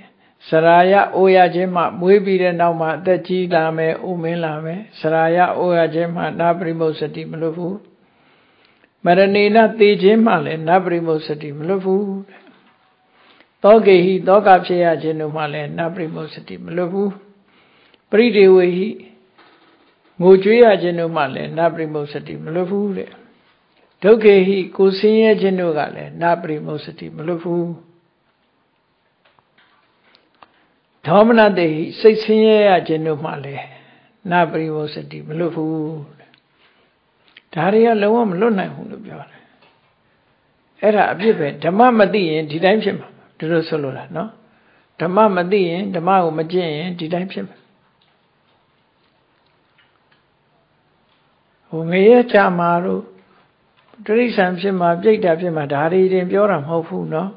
စရာယအိုရခြင်းမှမွေးပြီးတဲ့နောက်မှာအသက်ကြီးလာမယ်ဥမင်းလာမယ်စရာယအိုရခြင်းမှနာပရိမုစတိမလွတ်ဘူးမရဏေနသေခြင်းမှလည်းနာပရိမုစတိမလွတ်ဘူးတောကေဟိတောကဖြစ်ရခြင်းတို့မှလည်းနာပရိမုစတိမလွတ်ဘူးပရိဒေဝေဟိငိုကြွေးရခြင်းတို့မှလည်းနာပရိမုစတိမလွတ်ဘူးတဲ့ဒုက္ခေဟိကိုဆင်းရဲခြင်းတို့ကလည်းနာပရိမုစတိမလွတ်ဘူး ဒေါမနတေစိတ်ဆင်းရဲရခြင်းတို့မှလည်းနာပရိဝစတိမလွတ်ဘူးဒါတွေကလုံးဝမလွတ်နိုင်ဘူးလို့ပြောတယ်အဲ့ဒါအပြစ်ပဲဓမ္မမသိရင်ဒီတိုင်းဖြစ်မှာဒီလိုဆိုလိုတာနော်ဓမ္မမသိရင်ဓမ္မကိုမကျင့်ရင်ဒီတိုင်းဖြစ်မှာဟိုငရဲချမှာတို့တိရစ္ဆာန်ဖြစ်မှာပြိတ္တာဖြစ်မှာဒါတွေတင်ပြောတာမဟုတ်ဘူးနော်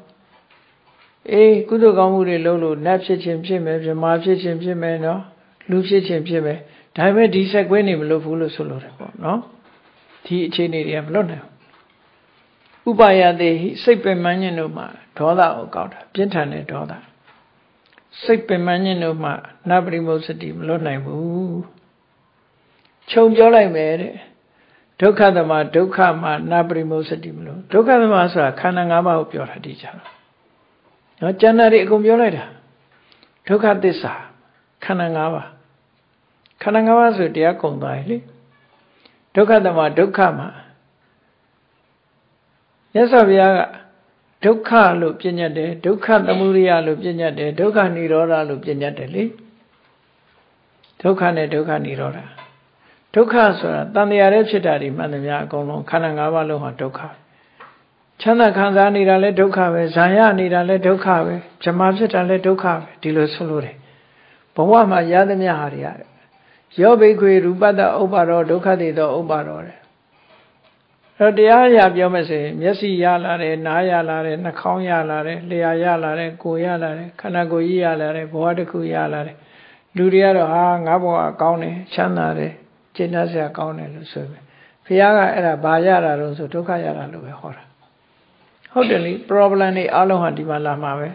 အေးကုသိုလ်ကောင်းမှုတွေလုပ်လို့နတ်ဖြစ်ခြင်းဖြစ်မယ်မြမာဖြစ်ခြင်းဖြစ်မယ်နော်လူဖြစ်ခြင်းဖြစ်မယ်ဒါပေမဲ့ဒီဆက်ကွင်းနေမလို့ဘူးလို့ဆိုလို့တယ်ပေါ့နော်ဒီအခြေအနေတွေကမလွတ်နိုင်ဘူးဥပါယတေဟိစိတ်ပင်မညင်တို့မှာဒေါသကိုကောက်တာပြင်းထန်တဲ့ဒေါသစိတ်ပင်မညင်တို့မှာနပရိမုစတိမလွတ်နိုင်ဘူးခြုံပြောလိုက်မယ်တဲ့ဒုက္ခသမဒုက္ခမှာနာပရိမုစတိမလို့ဒုက္ခသမဆိုတာခန္ဓာ၅ပါးကိုပြောတာဒီကြတော့ နော်ကျန်တာတွေအကုန်ပြောလိုက်တာဒုက္ခသစ္စာခန္ဓာ၅ပါးခန္ဓာ၅ပါးဆိုတရားကုန်သွားပြီလေဒုက္ခသမဒုက္ခမှာမြတ်စွာဘုရားကဒုက္ခလို့ပြညတ်တယ်ဒုက္ခသမုဒယလို့ပြညတ်တယ်ဒုက္ခនិရောဓလို့ပြညတ်တယ်လေဒုက္ခနဲ့ဒုက္ခនិရောဓဒုက္ခဆိုတာတန်တရားရဲ့ဖြစ်တာဒီမှန်သမျှအကုန်လုံးခန္ဓာ၅ပါးလုံးဟာဒုက္ခ ချမ်းသာခံစားနေတာလည်းဒုက္ခပဲဇာယနေတာလည်းဒုက္ခပဲဇမာဖြစ်တာလည်းဒုက္ခပဲဒီလိုဆိုလို့တယ်ဘဝမှာရသမျှဟာတွေရတယ်ယောဘိခွေရူပတ္တဥပ္ပါရောဒုက္ခတိသောဥပ္ပါရောတဲ့အဲ့တရားရပြောမယ်ဆိုရင်မျက်စိရလာတယ်နားရလာတယ်နှာခေါင်းရလာတယ်လျှာရလာတယ်ကိုယ်ရလာတယ်ခန္ဓာကိုယ်ကြီးရလာတယ်ဘဝတစ်ခုရလာတယ်လူတွေကတော့ဟာငါဘဝကောင်းတယ်ချမ်းသာတယ်ကျင့်တတ်စရာကောင်းတယ်လို့ဆိုပဲဘုရားကအဲ့ဒါဘာရတာတော့ဆိုဒုက္ခရတာလို့ပဲဟောတာ ဟုတ်တယ်လေ problem တွေအလုံးဟာဒီမှာလာမှာပဲ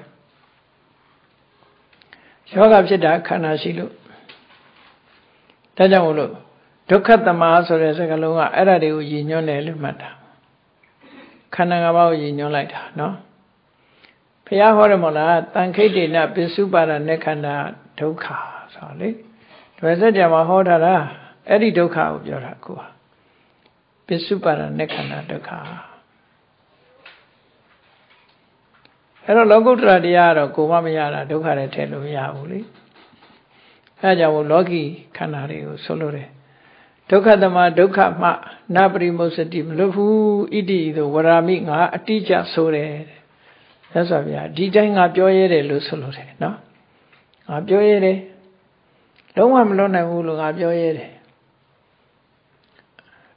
ယောဂဖြစ်တာခန္ဓာရှိလို့ဒါကြောင့်မို့လို့ဒုက္ခတမဆိုတဲ့စကားလုံးကအဲ့ဒါတွေကိုရည်ညွှန်းတယ်လို့မှတ်တာခန္ဓာ၅ပါးကိုရည်ညွှန်းလိုက်တာနော်ဘုရားဟောတယ်မို့လားတန်ခိတ်တေနပစ္စုပါဒနေခန္ဓာဒုက္ခဆိုလေဒွယ်စက်ကြမှာဟောထားတာအဲ့ဒီဒုက္ခကိုပြောတာကိုပစ္စုပါဒနေခန္ဓာဒုက္ခ အဲ့တော့လောကုတ္တရာတရားကတော့ကိုမမရတာဒုက္ခတွေထည့်လို့မရဘူးလေအဲကြောင့်လောကီခန္ဓာတွေကိုဆိုလို့တယ်ဒုက္ခသမဒုက္ခမှနပရိမုစတိမလွတ်ဘူးဣတိသို့ဝရာမိငါအတိကျဆိုတယ်သက်စွာဗျာဒီတိုင်းငါပြောရဲတယ်လို့ဆိုလို့တယ်နော်ငါပြောရဲတယ်လုံးဝမလွတ်နိုင်ဘူးလို့ငါပြောရဲတယ်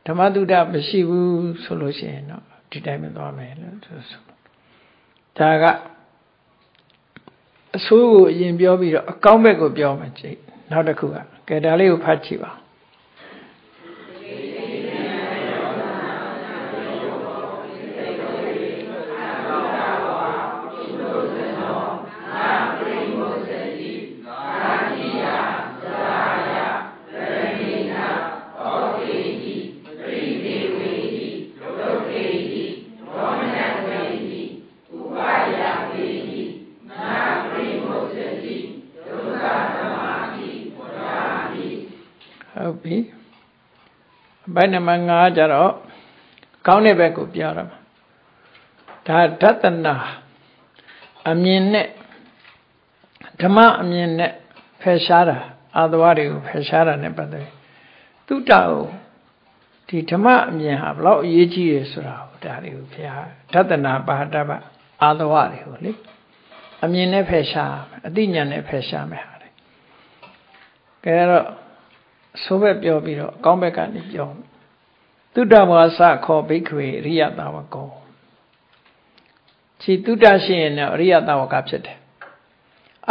ဓမ္မတုဒ္ဒမရှိဘူးဆိုလို့ရှိရင်တော့ဒီတိုင်းပဲသွားမယ်လို့ဆို ဒါကအဆိုးကိုအရင်ပြောပြီးတော့အကောင်းဘက်ကိုပြောမှကြည့်နောက်တစ်ခုကကဲဒါလေးကိုဖတ်ကြည့်ပါ ဘိုက်နံပါတ်5ကျတော့ကောင်းတဲ့ဘက်ကိုပြောရမှာဒါဓတနာအမြင်နဲ့ဓမ္မအမြင်နဲ့ဖယ်ရှားတာအာသဝတွေကိုဖယ်ရှားတာနဲ့ပတ်သက်သုတ္တကိုဒီဓမ္မအမြင်ဟာဘလောက်အရေးကြီးရဆိုတာကိုဒါတွေကိုဘုရားဓတနာပါတပအာသဝတွေကိုလေအမြင်နဲ့ဖယ်ရှားအသိဉာဏ်နဲ့ဖယ်ရှားမယ်ဟာလေကဲတော့ ဆိုးဘက်ပြောပြီးတော့အကောင်းဘက်ကနေပြောသုတ္တဝါစခောဘိက္ခွေရိယတာဝကောခြေသုတ္တရှိရင်တော့အရိယတာဝကဖြစ်တယ်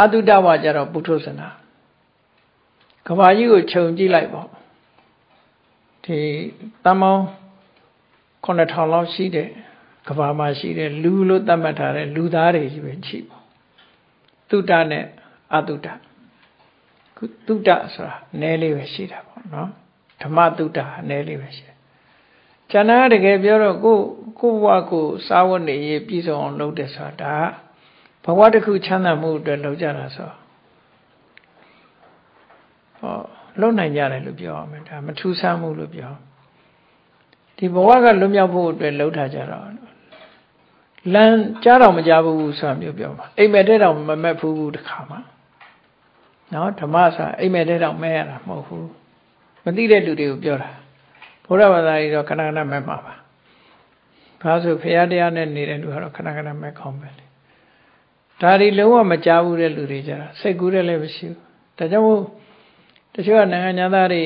အတုတ္တဝါကျတော့ပုထုဇနာကဘာကြီးကိုခြုံကြည့်လိုက်ပေါ့ဒီတမောင်း9000လောက်ရှိတဲ့ကဘာမှာရှိတဲ့လူလို့သတ်မှတ်ထားတဲ့လူသားတွေကြီးပဲချိပေါ့သုတ္တနဲ့အတုတ္တသုတ္တဆိုတာနည်းလေးပဲရှိတာပေါ့နော်ဓမ္မသုတ္တနည်းလေးပဲရှိတယ်ကျန်တာတကယ်ပြောတော့ကိုကိုဘဝကိုစာဝတ်နေရေးပြည့်စုံအောင်လုပ်တယ်ဆိုတာဘဝတစ်ခုချမ်းသာမှုအတွက်လုပ်ကြတာဆိုဟောလုပ်နိုင်ကြတယ်လို့ပြောရမယ်ဒါမထူးဆန်းမှုလို့ပြောဒီဘဝကလွတ်မြောက်ဖို့အတွက်လုပ်ထားကြတော့လမ်းကြားတော့မကြဘူးဆိုတာမျိုးပြောပါအိမ်မက်တဲ့တော့မမက်ဘူးတခါမှ နော်ဓမ္မဆိုအိမ်မက်တဲ့တော့မဲရတာမဟုတ်ဘူးမသိတဲ့လူတွေကိုပြောတာဘုရားဘာသာကြီးတော့ခဏခဏမဲ့မှာပါဘာဆိုဖရာတရားနဲ့နေတဲ့လူကတော့ခဏခဏမဲ့ကောင်းပဲလေဒါဒီလုံးဝမကြားဘူးတဲ့လူတွေကြတာစိတ်ကူးတယ်လည်းမရှိဘူးဒါကြောင့်မို့တချို့ကနိုင်ငံသားတွေ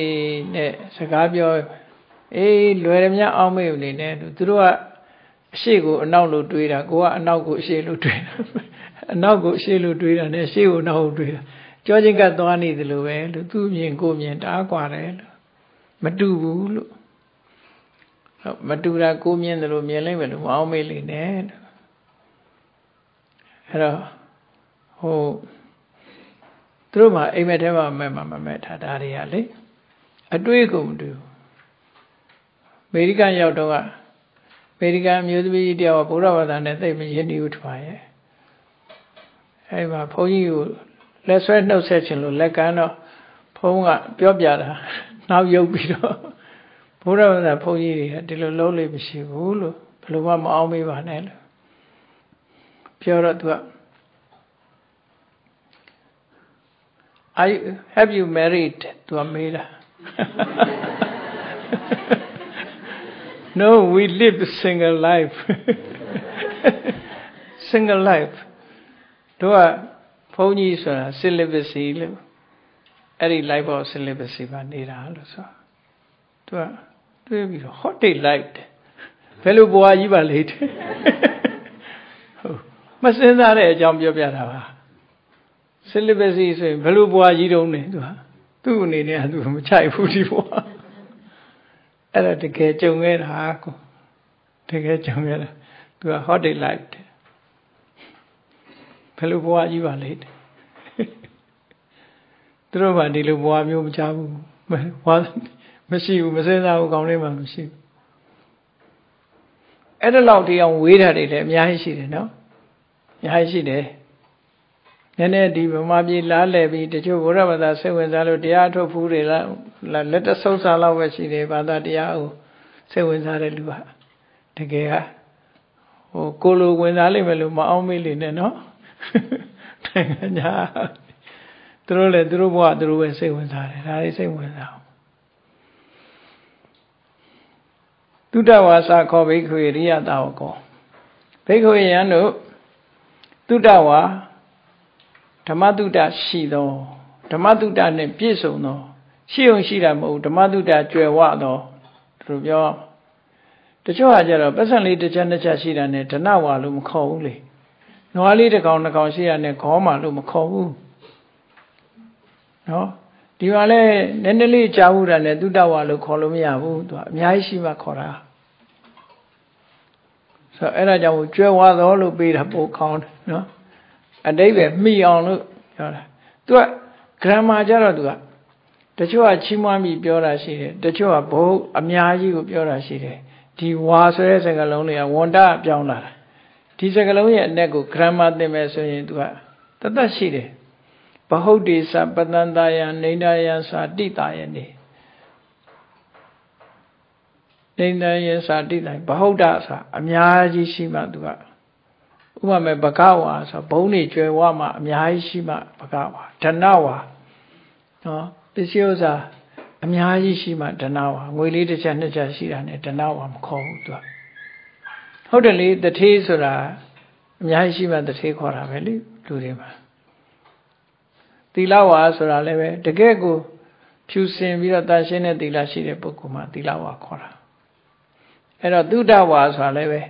နဲ့စကားပြောအေးလွယ်ရမြအောင်မေ့နေတယ်သူတို့ကအရှိကိုအနောက်လို့တွေးတာကိုကအနောက်ကိုအရှိလို့တွေးတာအနောက်ကိုအရှိလို့တွေးတာနဲ့အရှိကိုအနောက်ကိုတွေးတာ ကြောချင်းကသွားနေတယ်လို့ပဲလို့သူ့မြင်ကိုမြင်တားกว่าတယ်လို့မတူဘူးလို့ မတူတာကိုမြင်တယ်လို့မြင်လိုက်မယ်လို့မအောင်မေးလိမ့်နဲ့အဲ့တော့ဟိုသူတို့မှအိမ်မက်ထဲမှာမဲ့မှာမမဲ့ထားဒါတွေကလေအတွေးကိုမတူအမေရိကန်ရောက်တော့ကအမေရိကန်မျိုးသမီးတယောက်ကဘုရားဘာသာနဲ့သိမရင်းနှီးဦးထွားရဲ့အဲ့မှာဘုန်းကြီးကို လက်ဆွဲနှုတ်ဆက်ခြင်းလို့လက်ကမ်းတော့ဘုန်းကပြောပြတာနောက်ရုပ်ပြီးတော့ဘုရားဘာသာဘုန်းကြီးတွေကဒီလိုလုံးလို့မရှိဘူးလို့ဘယ်လိုမှမအောင်မေးပါနဲ့လို့ပြောတော့သူက I have you married သူကမေးတာ No we live single life single life တို့ကဘု န်းကြီးဆိုတာ celibacy လို့အဲ့ဒီ life of celibacy မှာနေတာလို့ဆိုသူကတွေးပြီးတော့ hot day light ဘယ်လိုဘဝကြီးပါလိမ့်တယ်ဟုတ်မစင်စားတဲ့အကြောင်းပြောပြတာပါ celibacy ဆိုရင်ဘယ်လိုဘဝကြီးတုံးနေသူကသူ့အနေနဲ့သူမချိုက်ဘူးဒီဘဝအဲ့ဒါတကယ်ကြုံခဲ့တာကိုတကယ်ကြုံခဲ့တာသူက hot day light ဘယ်လိုဘဝကြီးပါလိမ့်သူတို့ကဒီလိုဘဝမျိုးမချဘူးဘဝမရှိဘူးမစင်စားဘူးကောင်းလေးမှမရှိဘူးအဲ့ဒါလောက်တရားဝေးတာတွေလည်းအများကြီးရှိတယ်နော်အများကြီးရှိတယ်နည်းနည်းဒီဗမာပြည်လားလဲပြီးတချို့ဘုရားဘာသာစိတ်ဝင်စားလို့တရားထုတ်ဖူးတွေလားလက်တဆုပ်စားလောက်ပဲရှိတယ်ဘာသာတရားကိုစိတ်ဝင်စားတဲ့လူကတကယ်ကဟိုကိုလိုဝင်စားလိမ့်မယ်လို့မအောင်မေးလိမ့်နဲ့နော် နိုင်ငံညာသူတို့လည်းသူတို့ဘဝသူတို့ပဲစိတ်ဝင်စားတယ်ဒါလေးစိတ်ဝင်စားအောင်တုဒ္ဒဝါစာခေါ်ဘိက္ခွေရိယတာဝကောဘိက္ခွေယံတို့တုဒ္ဒဝါဓမ္မတုဒ္ဒရှိသောဓမ္မတုဒ္ဒနဲ့ပြည့်စုံသောရှိုံရှိတာမဟုတ်ဓမ္မတုဒ္ဒကျွယ်ဝသောသူပြောတချို့ဟာကြတော့ပတ်စံလေးတစ်ချက်တစ်ချက်ရှိတာနဲ့ဓနဝါလို့မခေါ်ဘူးလေ နွားလေးတစ်ကောင်တစ်ကောင်ရှိရတဲ့ခေါမာလို့မခေါ်ဘူးနော်ဒီမှာလဲနည်းနည်းလေးကြားဘူးတာနဲ့တုဒ္ဒဝါလို့ခေါ်လို့မရဘူးသူကအများကြီးရှိမှခေါ်တာဆိုအဲ့ဒါကြောင့်ကျွဲဝါသောလို့ပေးတာပိုကောင်းတယ်နော်အတိတ်ပဲမှီအောင်လို့ပြောတာသူက grammar ကြတော့သူကတချို့ကချီးမွမ်းပြီးပြောတာရှိတယ်တချို့ကဘုတ်အများကြီးကိုပြောတာရှိတယ်ဒီဝါဆိုတဲ့စကားလုံးတွေကဝန်တပြောင်းလာတာ ဒီစကားလုံးရဲ့အ내ကို grammar သင်မယ်ဆိုရင်သူကတသက်ရှိတယ်ဘဟုတ်တိသပတန်တယံနေန္ဒယံသာတိတာယနေနေန္ဒယံသာတိတာဘဟုတ်တာဆိုအများကြီးရှိမှသူကဥပမာဘဂဝါဆိုဘုံနေကျွယ်ဝမှအများကြီးရှိမှဘဂဝါဓနဝါနော်ပစ္စည်းဥစ္စာအများကြီးရှိမှဓနဝါငွေလေးတစ်ချက်နှစ်ချက်ရှိတာနဲ့ဓနဝါမခေါ်ဘူးသူက ဟုတ်တယ်လေတထေးဆိုတာအများကြီးရှိမှတထေးခေါ်တာပဲလေလူတွေမှာသီလဝါဆိုတာလည်းပဲတကယ်ကိုဖြူစင်ပြီးတော့တန်ရှင်းတဲ့သီလရှိတဲ့ပုဂ္ဂိုလ်မှာသီလဝါခေါ်တာအဲ့တော့သုဒ္ဓဝါဆိုတာလည်းပဲ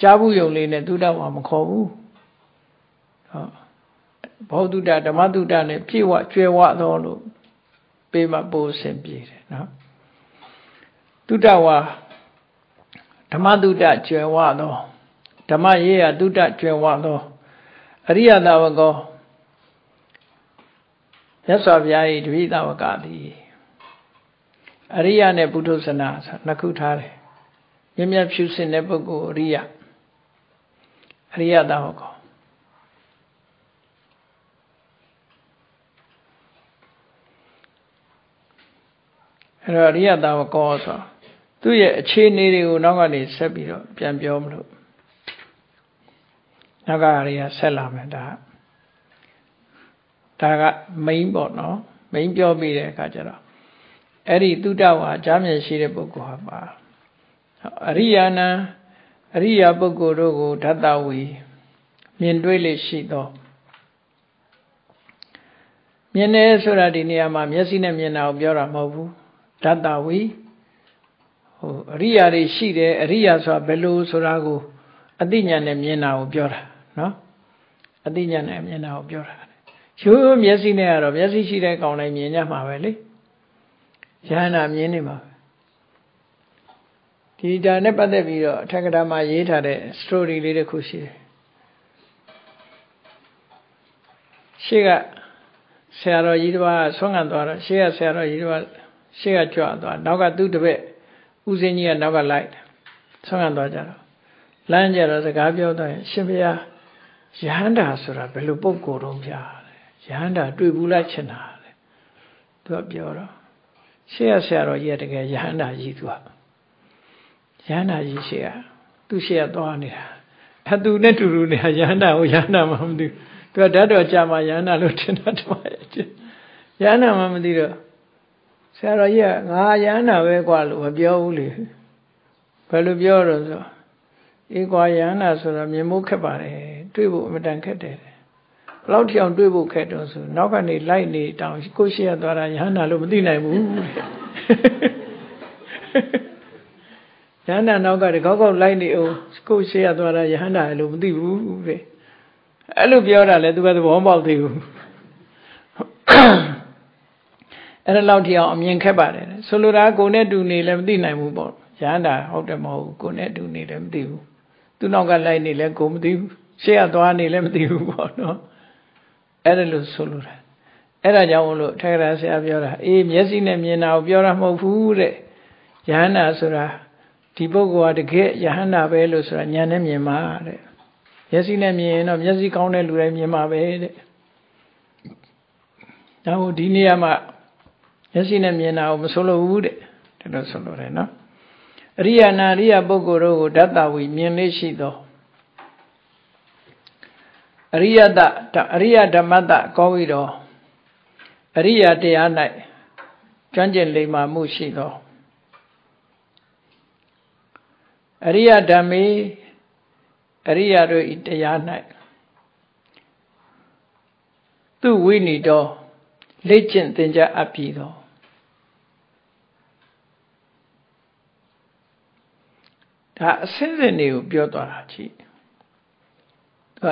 ကြားဘူးယုံလေးနဲ့သုဒ္ဓဝါမခေါ်ဘူးဟုတ်ဘောဓုတဓမ္မတုတနဲ့ပြည့်ဝကျွယ်ဝသောလို့ပေးမှပို့ဆင်ပြေတယ်နော်တုတဝါ ဓမ္မတုတကျွယ်ဝသောဓမ္မရေးရတုတကျွယ်ဝသောအရိယသာဝကောမြတ်စွာဘုရား၏တပိသာဝကသည်အရိယနဲ့ပုထုဇနာဆိုနှစ်ခုထားတယ်မြတ်မြတ်ဖြူစင်တဲ့ပုဂ္ဂိုလ်အရိယအရိယသာဝကောအဲ့တော့အရိယသာဝကောဆို သူ့ရဲ့အခြေအနေတွေကိုနောက်ကနေဆက်ပြီးတော့ပြန်ပြောမလို့နောက်ကအရိယဆက်လာမယ်ဒါဒါက main ပေါ့နော် main ပြောပြီးတဲ့အခါကျတော့အဲ့ဒီသုတဝါကြားမြင်ရှိတဲ့ပုဂ္ဂိုလ်ဟာပါအရိယာနံအရိယာပုဂ္ဂိုလ်တို့ကိုဓတ္တဝီမြင်တွေ့လေရှိသောမြင်တယ်ဆိုတာဒီနေရာမှာမျက်စိနဲ့မြင်တာကိုပြောတာမဟုတ်ဘူးဓတ္တဝီ ဟိုအရိယာတွေရှိတယ်အရိယာဆိုတာဘယ်လိုဆိုတာကိုအသိဉာဏ်နဲ့မြင်တာကိုပြောတာနော်အသိဉာဏ်နဲ့မြင်တာကိုပြောတာရိုးရိုးမျက်စိနဲ့ကတော့မျက်စိရှိတဲ့ကောင်တိုင်းမြင်ကြမှာပဲလေယဟနာမြင်နေမှာပဲဒီဒါနဲ့ပတ်သက်ပြီးတော့အထက်ကထာမှာရေးထားတဲ့ story လေးတစ်ခုရှိတယ်ရှေ့ကဆရာတော်ကြီးတစ်ပါးဆွမ်းခံသွားတော့ရှေ့ကဆရာတော်ကြီးတစ်ပါးရှေ့ကကြွသွားနောက်ကသူ့တပည့် ဦးစင်းကြီးကနောက်ကလိုက်ဆွမ်းခံသွားကြတော့လမ်းကြတော့စကားပြောတော့ရှင်ဘုရားယဟန္တာဆိုတာဘယ်လိုပုံကိုယ်တုံးပြယဟန္တာတွေ့ဘူးလားချင်တာလေသူကပြောတော့ရှေ့ကဆရာတော်ကြီးကတကယ်ယဟန္တာကြီးသူကယဟန္တာကြီးရှေ့ကသူ့ရှေ့ကသွားနေတာအတူနဲ့တူတူနေတာယဟန္တာကိုယဟန္တာမှမသိသူကဓာတ်တော်ကြာမှယဟန္တာလို့ထင်တာတမရဲ့ယဟန္တာမှမသိတော့ ဆရာတော်ကြီးကငါယဟန္တာပဲกว่าလို့မပြောဘူးလေဘယ်လိုပြောတော့ဆိုအေးကွာယဟန္တာဆိုတော့မြင်မှုခက်ပါတယ်တွေ့ဖို့အမတန်ခက်တယ်ဘလောက်ထီအောင်တွေ့ဖို့ခက်တော့ဆိုနောက်ကနေလိုက်နေတောင်ကိုရှိရသွားတာယဟန္တာလို့မသိနိုင်ဘူးယဟန္တာနောက်ကတကောက်ကောက်လိုက်နေအောင်ကိုရှိရသွားတာယဟန္တာလို့မသိဘူးတဲ့အဲ့လိုပြောတာလဲသူကသဘောပေါက်သေးဘူး အဲ့ဒါလောက်ထီအောင်အမြင်ခက်ပါတယ်ဆိုလိုတာကိုနဲ့တူနေလည်းမသိနိုင်ဘူးပေါ့ရဟန္တာဟုတ်တယ်မဟုတ်ဘူးကိုနဲ့တူနေလည်းမသိဘူးသူနောက်ကလိုက်နေလည်းကိုမသိဘူးရှေ့ကသွားနေလည်းမသိဘူးပေါ့နော်အဲ့ဒါလို့ဆိုလိုတာအဲ့ဒါကြောင့်မလို့ထေရဆရာပြောတာအေးမျက်စိနဲ့မြင်တာကိုပြောတာမဟုတ်ဘူးတဲ့ယဟန္တာဆိုတာဒီပုဂ္ဂိုလ်ကတကယ်ယဟန္တာပဲလို့ဆိုတာညာနဲ့မြင်မှာတဲ့မျက်စိနဲ့မြင်ရင်တော့မျက်စိကောင်းတဲ့လူတိုင်းမြင်မှာပဲတဲ့ဒါကိုဒီနေရာမှာ မျက်စိနဲ့မြင်တာကိုမဆိုလိုဘူးတဲ့ဒါလို့ဆိုလိုတယ်နော်အရိယာနာအရိယာပုဂ္ဂိုလ်တို့ကိုဓာတ္တဝီမြင်လေးရှိသောအရိယတအရိယဓမ္မတကောပြီးတော့အရိယတရား၌ကျွမ်းကျင်လိမ္မာမှုရှိသောအရိယဓမ္မေအရိယတို့ဤတရား၌သူဝိနိတော်လေ့ကျင့်သင်ကြားအပ်ပြီးသော ဒါအစင်းစင်တွေကိုပြောသွားတာကြည့်သူက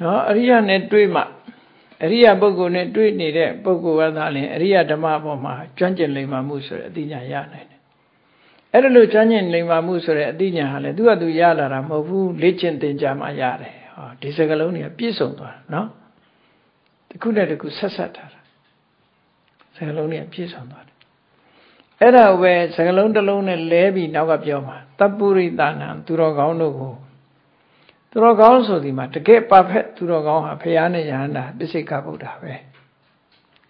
နော်အရိယာနဲ့တွေ့မှအရိယာပုဂ္ဂိုလ်နဲ့တွေ့နေတဲ့ပုဂ္ဂိုလ်ကသာလျှင်အရိယာဓမ္မပေါ်မှာကျွမ်းကျင်လိမ္မာမှုဆိုတဲ့အသိဉာဏ်ရနိုင်တယ်အဲ့ဒါလို့ကျွမ်းကျင်လိမ္မာမှုဆိုတဲ့အသိဉာဏ်ဟာလေသူကသူရလာတာမဟုတ်ဘူးလေ့ကျင့်သင်ကြားမှရတယ်ဟောဒီစကလုံးတွေကပြည့်စုံသွားတာနော်တစ်ခုနဲ့တစ်ခုဆက်ဆက်ထားတာစကလုံးတွေကပြည့်စုံသွားတယ် အဲ့ဒါပဲစကလုံးတစ်လုံးနဲ့လဲပြီးနောက်ကပြောမှာတပ္ပုရိသနာသူတော်ကောင်းတို့ကိုသူတော်ကောင်းဆိုဒီမှာတကယ်ပါဖက်သူတော်ကောင်းဟာဖရာနဲ့ယဟန္တာပစ္စိကဗုဒ္ဓပဲ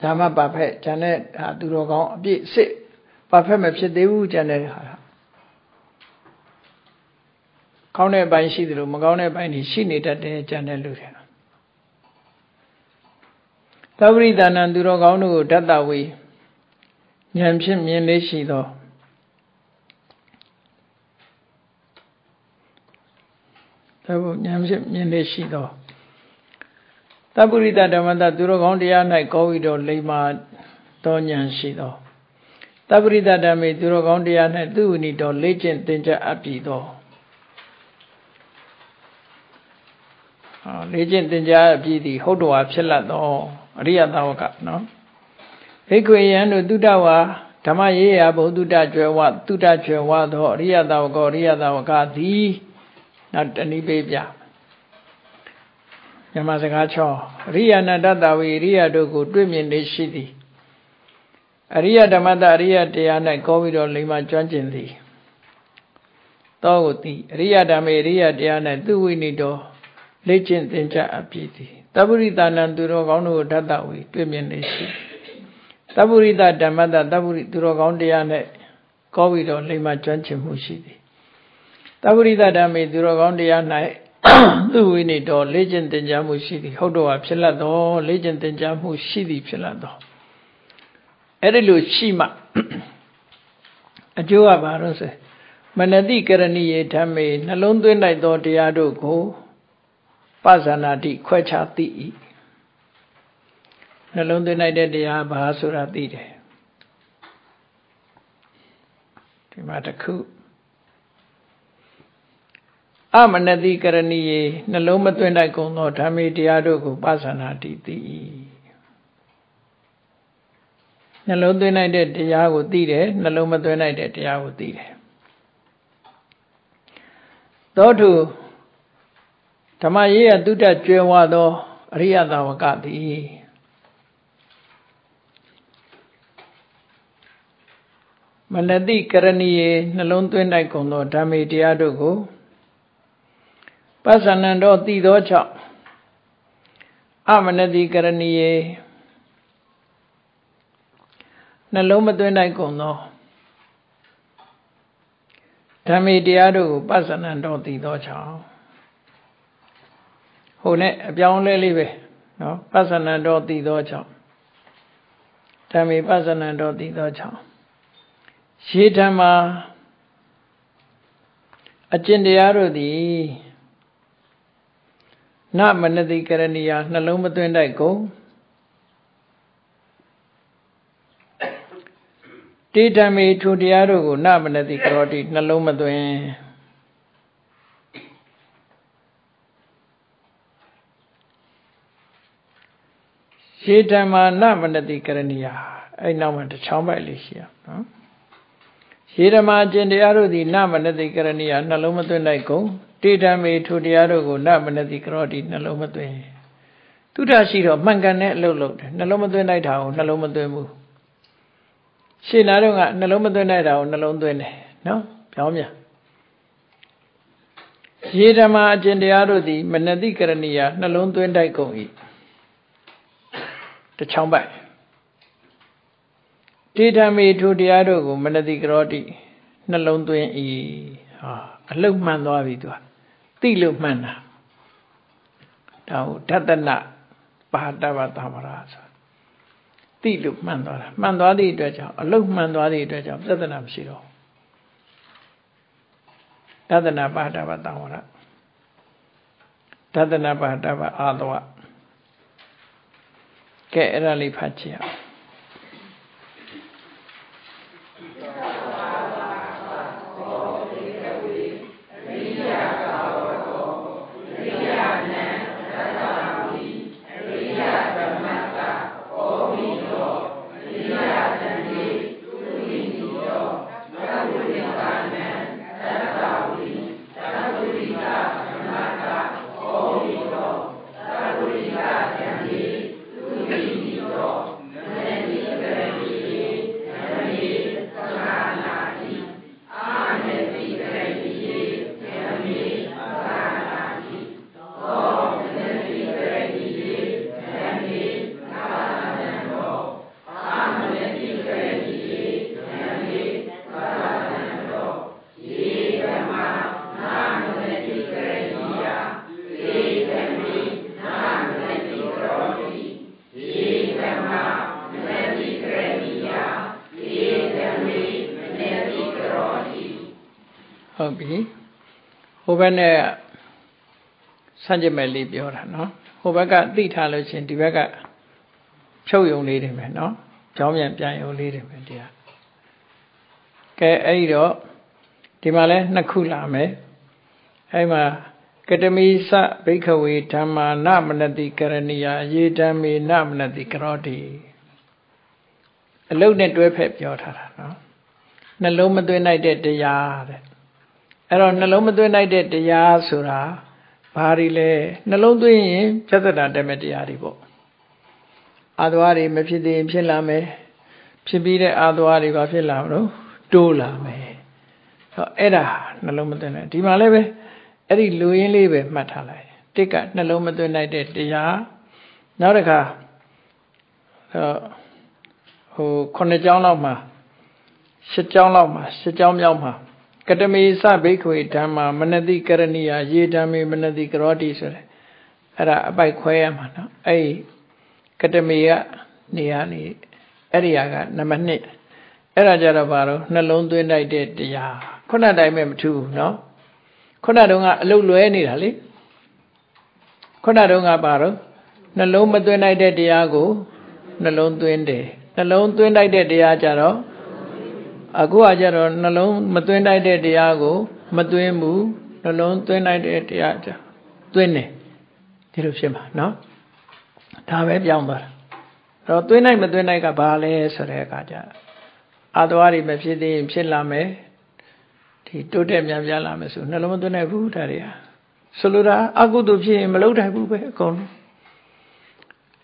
ဒါမှပါဖက်ဉာဏ်နဲ့ဟာသူတော်ကောင်းအပြည့်စစ်ပါဖက်မဖြစ်သေးဘူးဉာဏ်နဲ့ဟာကောင်းတဲ့ဘိုင်းရှိတယ်လို့မကောင်းတဲ့ဘိုင်းတွေရှိနေတတ်တယ်ဉာဏ်နဲ့လူတွေသဗ္ဗရိတဏံသူတော်ကောင်းတို့ကိုဓာတ္တဝေ ဉာဏ်ဖြင့်မြင်လေးရှိသောသဘောဉာဏ်ဖြင့်မြင်လေးရှိသောတပုရိတဓမ္မတသူတော်ကောင်းတရား၌ကောဝိတော်လိမ္မာသောဉာဏ်ရှိသောတပုရိတဓမ္မေသူတော်ကောင်းတရား၌သူဝိနိတော်လေ့ကျင့်သင်ကြားအပ်ပြီသောလေ့ကျင့်သင်ကြားအပ်ပြီသည်ဟုတ်တော်ဖြစ်လတ်သောအရိယသာဝကနော် ဘိက္ခွေယံတို့တုဒ္ဒဝါဓမ္မရေးရာဘုဒ္ဓကျွယ်ဝတုဒ္ဒကျွယ်ဝသောအရိယသာဝကောအရိယသာဝကသည်နောက်တနည်းပေးပြမြန်မာစကား6အရိယာဏတတဝေအရိယာတို့ကို တွေ့မြင်နေရှိသည်အရိယဓမ္မတအရိယတရား၌ကောပြီးတော့လိမ္မာကျွမ်းကျင်သည်သောကိုသည်အရိယဓမ္မေအရိယတရား၌သူဝိနိတော်လေ့ကျင့်သင်ကြားအပ်ပြီသည်တပ္ပရိတာနံသူတော်ကောင်းတို့ဓာတဝေတွေ့မြင်နေရှိ တပ္ပရိတဓမ္မတတပ္ပရိသူတော်ကောင်းတရား၌ကောပြီးတော့လိမ္မာကျွမ်းကျင်မှုရှိသည်သဗ္ဗရိတဓမ္မေသူတော်ကောင်းတရား၌သူဝိနေတော်လေ့ကျင့်သင်ကြားမှုရှိသည်ဟုတ်တော့ဟာဖြစ်လတ်တော်လေ့ကျင့်သင်ကြားမှုရှိသည်ဖြစ်လတ်တော်အဲ့ဒီလိုရှိမှအကျိုးကဘာလို့ဆိုမနတိကရဏီယေဓမ္မေနှလုံးသွင်းလိုက်သောတရားတို့ကိုပဇာနာတိခွဲခြားသိ၏ နှလုံးသွင်းလိုက်တဲ့တရားဘာဆိုတာသိတယ်ဒီမှာတစ်ခုအမနတိကရဏီယေနှလုံးမသွင်းတတ်ကုန်သောဓမ္မေတရားတို့ကိုပသနာတိသိနှလုံးသွင်းလိုက်တဲ့တရားကိုသိတယ်နှလုံးမသွင်းလိုက်တဲ့တရားကိုသိတယ်သောထုဓမ္မရေးရတုတ္တကျွဲဝါသောအရိယသာဝကသ မနတိကရဏီယေနှလုံးသွင်းတိုက်ကုန်သောဓမ္မေတရားတို့ကိုပသနံတော်တည်သောကြောင့်အမနတိကရဏီယေနှလုံးမသွင်းနိုင်ကုန်သောဓမ္မေတရားတို့ကိုပသနံတော်တည်သောကြောင့်ဟိုနဲ့အပြောင်းလဲလေးပဲနော်ပသနံတော်တည်သောကြောင့်ဓမ္မေပသနံတော်တည်သောကြောင့် ရှေးဓမ္မာအကျင့်တရားတို့သည်နမနတိကရဏီယာနှလုံးမသွင်းတိုက်ကုန်တိဓမ္မေထိုတရားတို့ကိုနမနတိကရောတိနှလုံးမသွင်းရှေဓမ္မာနမနတိကရဏီယာအဲ့နောက်မှာတစ်ချောင်းပိုက်လေးရှိရနော် ရှေဓမ္မာအကျင့်တရားတို့သည်နမနတိကရဏီယာနှလုံးမသွင်းနိုင်ကုန်တိဓမ္မေထိုတရားတို့ကိုနမနတိကရောတိနှလုံးမသွင်းသူတရှိတော့မှန်ကန်တဲ့အလုပ်လုပ်တယ်နှလုံးမသွင်းလိုက်တာကိုနှလုံးမသွင်းဘူးရှင်းလာတော့ကနှလုံးမသွင်းလိုက်တာကိုနှလုံးသွင်းတယ်နော်ပြောင်းပြန်ရေဓမ္မာအကျင့်တရားတို့သည် မနတိကရဏီယာနှလုံးသွင်းတိုက်ကုန်၏တချောင်းပိုက် တိဓမ္မေထိုတရားတို့ကိုမနတိကရောတိနှလုံးသွင်း၏ဟာအလုတ်မှန်သွားပြီသူကသိလို့မှန်တာဒါဟုတ်တတနပါတဝသမရာဆိုသိလို့မှန်သွားတာမှန်သွားသည့်အတွက်ကြောင့်အလုတ်မှန်သွားသည့်အတွက်ကြောင့်ပြဿနာမရှိတော့တတနာပါတဝသမရာတတနာပါတဝအာသဝကဲအဲ့ဒါလေးဖတ်ကြည့်အောင် ဘက်နဲ့ဆန့်ကျင်မဲ့လေးပြောတာနော်ဟိုဘက်ကသိထားလို့ချင်းဒီဘက်ကဖြုတ်ယုံလေးတယ်မယ်နော်ကြောင်းပြန်ပြန်ယုံလေးတယ်မယ်တရားကဲအဲ့ဒီတော့ဒီမှာလဲနှစ်ခုလာမယ်အဲ့မှာကတမိစဘိခဝေဓမ္မာနမနတိကရဏီယယေဓမ္မေနမနတိကရောတိအလုတ်နဲ့တွဲဖက်ပြောထားတာနော်နှလုံးမသွင်းနိုင်တဲ့တရားတဲ့ အဲ့တော့နှလုံးမသွင်းလိုက်တဲ့တရားဆိုတာဘာတွေလဲနှလုံးသွင်းရင်ပြဿနာတက်မဲ့တရားတွေပေါ့အာသဝတွေမဖြစ်သေးရင်ဖြစ်လာမယ်ဖြစ်ပြီးတဲ့အာသဝတွေဘာဖြစ်လာမလို့တိုးလာမယ်ဟောအဲ့ဒါနှလုံးမသွင်းလိုက်ဒီမှာလည်းပဲအဲ့ဒီလူရင်းလေးပဲမှတ်ထားလိုက်တစ်ကနှလုံးမသွင်းလိုက်တဲ့တရားနောက်တစ်ခါဟိုခုနှစ်ကြောင်းလောက်မှာရှစ်ကြောင်းလောက်မှာရှစ်ကြောင်းမြောက်မှာ ကတမေစဘိခွေဓမ္မာမနတိကရဏီယရေဓမ္မေမနတိကရောတိဆိုတဲ့အဲ့ဒါအပိုက်ခွဲရမှာနော်အဲ့ကတမေကနေရာနေအဲ့ဒီဟာကနံပါတ်1အဲ့ဒါကြတော့ဘာလို့နှလုံးသွင်းလိုက်တဲ့တရားခုနတိုင်းပဲမထူးဘူးနော်ခုနတုန်းကအလုတ်လွဲနေတာလေခုနတုန်းကဘာလို့နှလုံးမသွင်းလိုက်တဲ့တရားကိုနှလုံးသွင်းတယ်နှလုံးသွင်းလိုက်တဲ့တရားကြတော့ အခုကကြတော့နှလုံးမသွင်းတိုက်တဲ့တရားကို မသွင်းဘူးနှလုံးသွင်းလိုက်တဲ့တရားကြသွင်းတယ်ဒီလိုဖြစ်မှာနော်ဒါပဲပြောင်းသွားတာတော့သွင်းနိုင်မသွင်းနိုင်ကဘာလဲဆိုတဲ့အခါကျအာသွားတွေမဖြစ်သေးရင်ဖြစ်လာမယ်ဒီတိုးတက်မြန်ပြလာမယ်ဆိုနှလုံးမသွင်းနိုင်ဘူးဒါတွေဟာဆိုလိုတာအကုသိုလ်ဖြစ်ရင်မလုပ်နိုင်ဘူးပဲအကုန်လုံး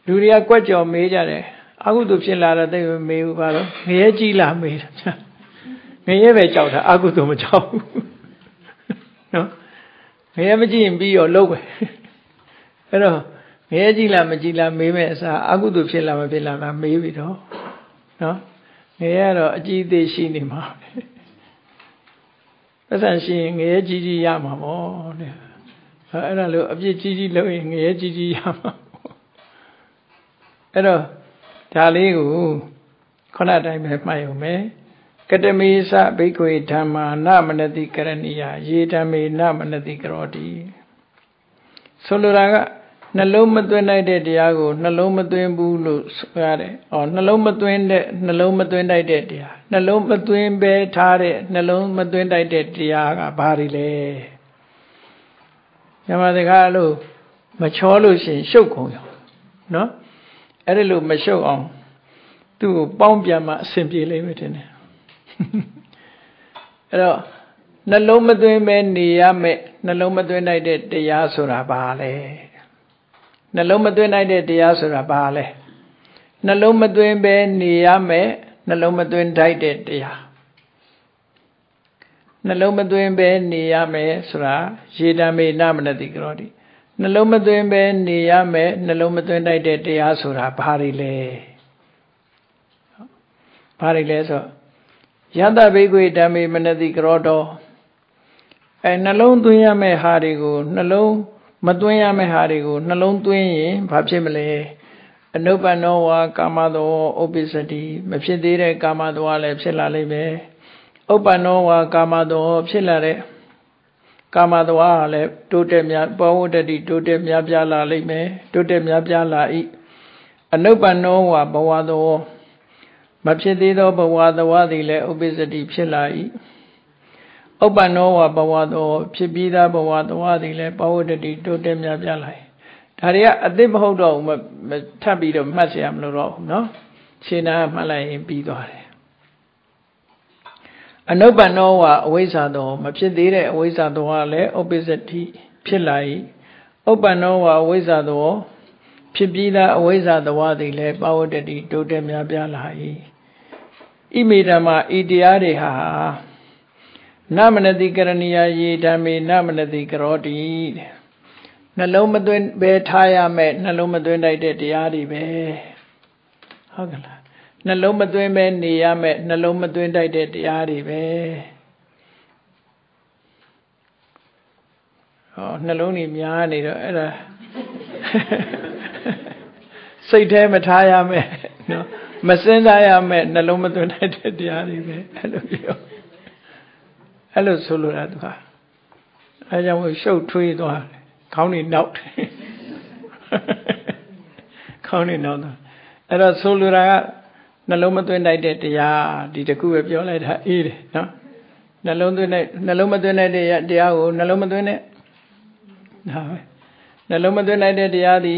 လူတွေကကြွက်ကြော်မေးကြတယ်အကုသိုလ်ဖြစ်လာတော့သိမေးဘူးပါတော့ငရဲကြီးလာမေးတာ ငရဲပဲကြောက်တာအကုသိုလ်မကြောက်ဘူးနော်ငရဲမကြည့်ရင်ပြီးရောလုပ်ပဲအဲ့တော့ငရဲကြည့်လားမကြည့်လားမေးမဲ့အစားအကုသိုလ်ဖြစ်လာမဖြစ်လာလားမေးပြီတော့နော်ငရဲကတော့အကြည့်သေးရှိနေမှာပတ်စံရှိရင်ငရဲကြီးကြီးရမှာပေါ့တဲ့အဲ့ဒါလို့အပြစ်ကြီးကြီးလုပ်ရင်ငရဲကြီးကြီးရမှာအဲ့တော့ဒါလေးကိုခုနတိုင်းပဲမှတ်ရုံပဲ ကတမေသဘိက္ခွေဓမ္မာနမနတိကရဏီယယေဓမ္မေနမနတိကရောတိဆိုလိုတာကနှလုံးမသွင်းနိုင်တဲ့တရားကိုနှလုံးမသွင်းဘူးလို့ဆိုရတယ်။အော်နှလုံးမသွင်းတဲ့နှလုံးမသွင်းနိုင်တဲ့တရားနှလုံးမသွင်းပဲထားတဲ့နှလုံးမသွင်းနိုင်တဲ့တရားကဘာတွေလဲ။ညမစကားလို့မချောလို့ရှင်ရှုပ်ကုန်ရောနော်။အဲ့ဒါလို့မရှုပ်အောင်သူ့ကိုပေါင်းပြန်မှအဆင်ပြေလိမ့်မယ်ထင်တယ်။ အဲ့တော့နှလုံးမသွင်းပဲနေရမယ်နှလုံးမသွင်းနိုင်တဲ့တရားဆိုတာဘာလဲ။နှလုံးမသွင်းနိုင်တဲ့တရားဆိုတာဘာလဲနှလုံးမသွင်းပဲနေရမယ်နှလုံးမသွင်းထိုက်တဲ့တရားနှလုံးမသွင်းပဲနေရမယ်ဆိုတာရေတမေနမနတိကရောတိနှလုံးမသွင်းပဲနေရမယ်နှလုံးမသွင်းတိုက်တဲ့တရားဆိုတာဘာတွေလဲဘာတွေလဲဆို ယတဘိကွေဓမ္မေမနတိကရောတော်အဲနှလုံးသွင်းရမယ့်ဟာတွေကိုနှလုံးမသွင်းရမယ့်ဟာတွေကိုနှလုံးသွင်းရင်ဘာဖြစ်မလဲအနုပ္ပန္နောဝါကာမသောဥပ္ပစ္စတိမဖြစ်သေးတဲ့ကာမသောလည်းဖြစ်လာလိမ့်မယ်ဥပ္ပန္နောဝါကာမသောဖြစ်လာတဲ့ကာမသောလည်းတိုးတက်များဘောဝတ္တိတိုးတက်များပြားလာလိမ့်မယ်တိုးတက်များပြားလာ၏အနုပ္ပန္နောဝါဘဝသော မဖြစ်သေးသောဘဝသောသည်လည်းဥပ္ပစ္စတိဖြစ်လာ၏ဥပ္ပန္နောဝဘဝသောဖြစ်ပြီးသားဘဝသွားသည်လည်းပဝတ္တိတိုးတက်များပြလာတယ်ဒါတွေကအသစ်မဟုတ်တော့ဘူးမထပ်ပြီးတော့မှတ်เสียမလို့တော့ဘူးเนาะရှင်းတာမှတ်လိုက်ရင်ပြီးသွားတယ်အနုပ္ပန္နောဝအဝိဇ္ဇာသောမဖြစ်သေးတဲ့အဝိဇ္ဇာသောလည်းဥပ္ပစ္စတိဖြစ်လာ၏ဥပ္ပန္နောဝအဝိဇ္ဇာသောဖြစ်ပြီးသားအဝိဇ္ဇာသောသည်လည်းပဝတ္တိတိုးတက်များပြလာ၏ ဣမိဓမ္မဤတရားတွေဟာနမနတိကရဏီယယေဓမ္မေနမနတိကရောတိတဲ့နှလုံးမသွင်းပဲထားရမယ်နှလုံးမသွင်းလိုက်တဲ့တရားတွေပဲဟုတ်ကလားနှလုံးမသွင်းပဲနေရမယ်နှလုံးမသွင်းတိုက်တဲ့တရားတွေပဲဟောနှလုံးကြီးများနေတော့အဲ့ဒါစိတ်ထဲမထားရမယ်နော် မစင်စားရမယ်နှလုံးမသွင်းတိုက်တဲ့တရားတွေပဲအဲ့လိုပြောအဲ့လိုဆိုလိုတာသူဟာအဲကြောင့်ရှုပ်ထွေးသွားတယ်ခေါင်းနေနောက်တယ်ခေါင်းနေနောက်သွားအဲ့တော့ဆိုလိုတာကနှလုံးမသွင်းနိုင်တဲ့တရားဒီတခုပဲပြောလိုက်တာအေးတယ်နော်နှလုံးသွင်းတဲ့နှလုံးမသွင်းတဲ့တရားကိုနှလုံးမသွင်းတဲ့ဟာပဲနှလုံးမသွင်းနိုင်တဲ့တရားဒီ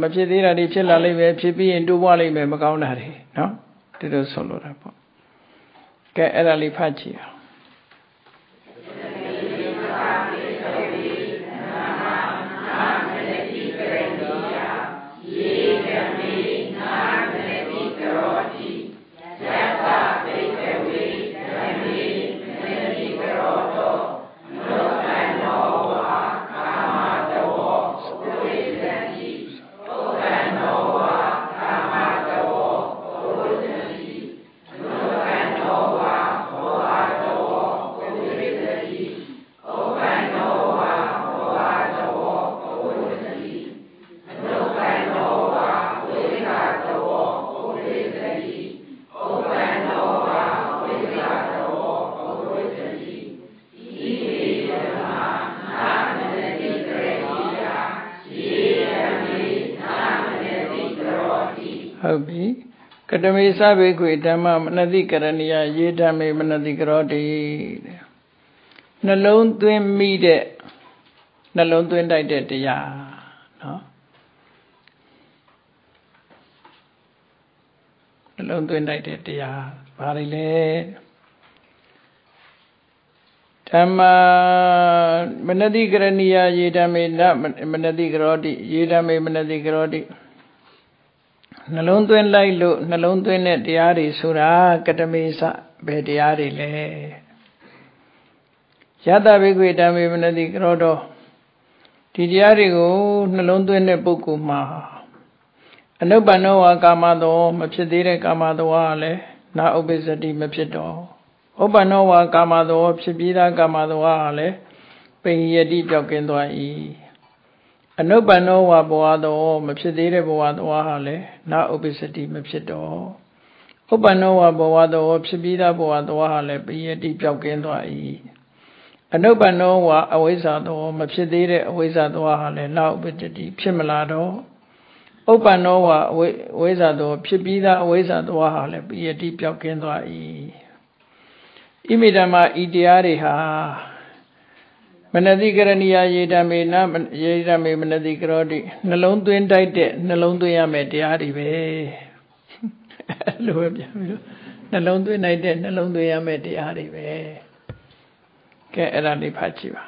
မဖြစ်သေးတာတွေဖြစ်လာလိမ့်မယ်ဖြစ်ပြီးရင်တိုးပွားလိမ့်မယ်မကောင်းတာတွေနော်ဒီလိုဆိုလိုတာပေါ့ကဲအဲ့ဒါလေးဖတ်ကြည့်အောင် တမေသဗေခွေဓမ္မမနတိကရဏီယယေဓမ္မေမနတိကရောတိတဲ့နှလုံးသွင်းမိတဲ့နှလုံးသွင်းတိုက်တဲ့တရားနော်နှလုံးသွင်းလိုက်တဲ့တရားဘာတွေလဲဓမ္မမနတိကရဏီယယေဓမေနမနတိကရောတိယေဓမေမနတိကရောတိ နှလုံးသွင်းလိုက်လို့နှလုံးသွင်းတဲ့တရားတွေဆိုတာကတမေစဘယ်တရားတွေလဲယတဘိကွေဓမ္မေမနတိကရောတော်ဒီတရားတွေကိုနှလုံးသွင်းတဲ့ပုဂ္ဂိုလ်မှာအနုပ္ပန္နောဝါကာမသောမဖြစ်သေးတဲ့ကာမသောကလည်းနာဥပ္ပစ္စတိမဖြစ်တော့ဥပ္ပန္နောဝါကာမသော ဖြစ်ပြီးသားကာမသောကလည်းပိယတိပြောက်ကင်းသွား၏ အနုပ္ပန္နောဝါဘဝသောမဖြစ်သေးတဲ့ဘဝသောဟာလည်းနာဥပ္ပစ္စတိမဖြစ်တော့ဥပ္ပန္နောဝါဘဝသောဖြစ်ပြီးသားဘဝသောဟာလည်းပိယတိပြောက်ကင်းသွား၏အနုပ္ပန္နောဝါအဝိဇ္ဇာသောမဖြစ်သေးတဲ့အဝိဇ္ဇာသောဟာလည်းနာဥပ္ပတတိဖြစ်မလာတော့ဥပ္ပန္နောဝါအဝိဇ္ဇာသောဖြစ်ပြီးသားအဝိဇ္ဇာသောဟာလည်းပိယတိပြောက်ကင်းသွား၏ဣမိဓမ္မဤတရားတွေဟာ မနတိကရဏီယယေဓမေနယေဓမေမနတိကရောတိနှလုံးသွင်းတိုက်တဲ့နှလုံးသွင်းရမယ်တရားတွေပဲလိုပဲပြန်ပြီးတော့နှလုံးသွင်းနိုင်တဲ့နှလုံးသွင်းရမယ်တရားတွေပဲကဲအဲ့ဒါလေးဖတ်ကြည့်ပါ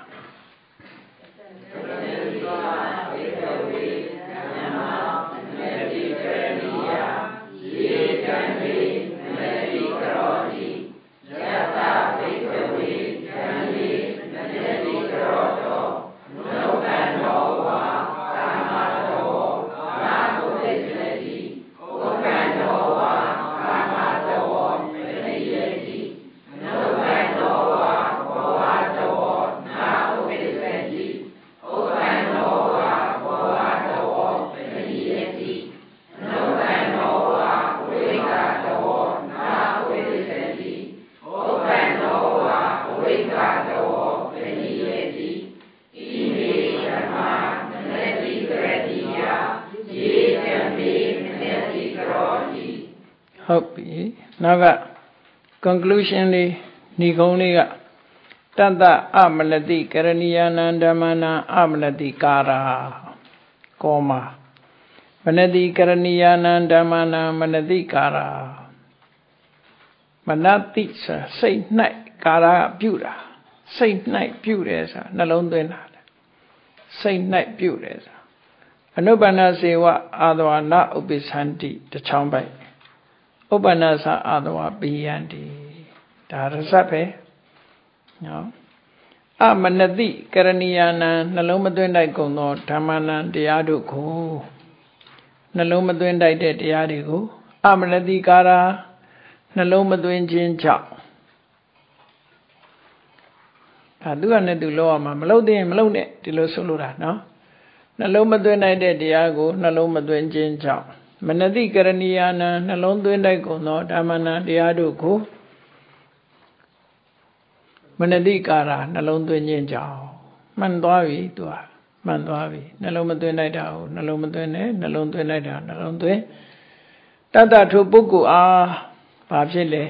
နောက်က conclusion လေးဏီကုံးလေးကတတ္တအမလတိကရဏီယနန္ဓမနာအမလတိကာရာကောမမနတိကရဏီယနန္ဓမနာမနတိကာရာမနတိစိတ်၌ကာရာပြုတာစိတ်၌ပြုတယ်ဆိုတာနှလုံးသွင်းတာစိတ်၌ပြုတယ်ဆိုတာအနုပ္ပန္နစေဝအာသဝနာဥပ္ပသန္တိတချောင်းပိုက် ဥပ္ပန္နသအာတဝပိယန္တိဒါရဇတ်ပဲနော်အမနတိကရဏီယာနံနှလုံးမသွင်းတိုက်ကုန်သောဓမ္မနံတရားတို့ကိုနှလုံးမသွင်းတိုက်တဲ့တရားတွေကိုအမနတိကာရာနှလုံးမသွင်းခြင်းကြောင့်ဒါသူကနဲ့သူလောက်အောင်မလောက်တဲ့မလောက်နဲ့ဒီလိုဆိုလိုတာနော်နှလုံးမသွင်းနိုင်တဲ့တရားကိုနှလုံးမသွင်းခြင်းကြောင့် မနတိကရဏီယာနံနှလုံးသွင်းတိုက်ကုန်သောဓမ္မနာတရားတို့ကိုမနတိကာရနှလုံးသွင်းခြင်းကြောင့်မှန်သွားပြီသူကမှန်သွားပြီနှလုံးမသွင်းလိုက်တာကိုနှလုံးမသွင်းနဲ့နှလုံးသွင်းလိုက်တာနှလုံးသွင်းတတ္တထုပုဂ္ဂိုလ်အားဘာဖြစ်လဲ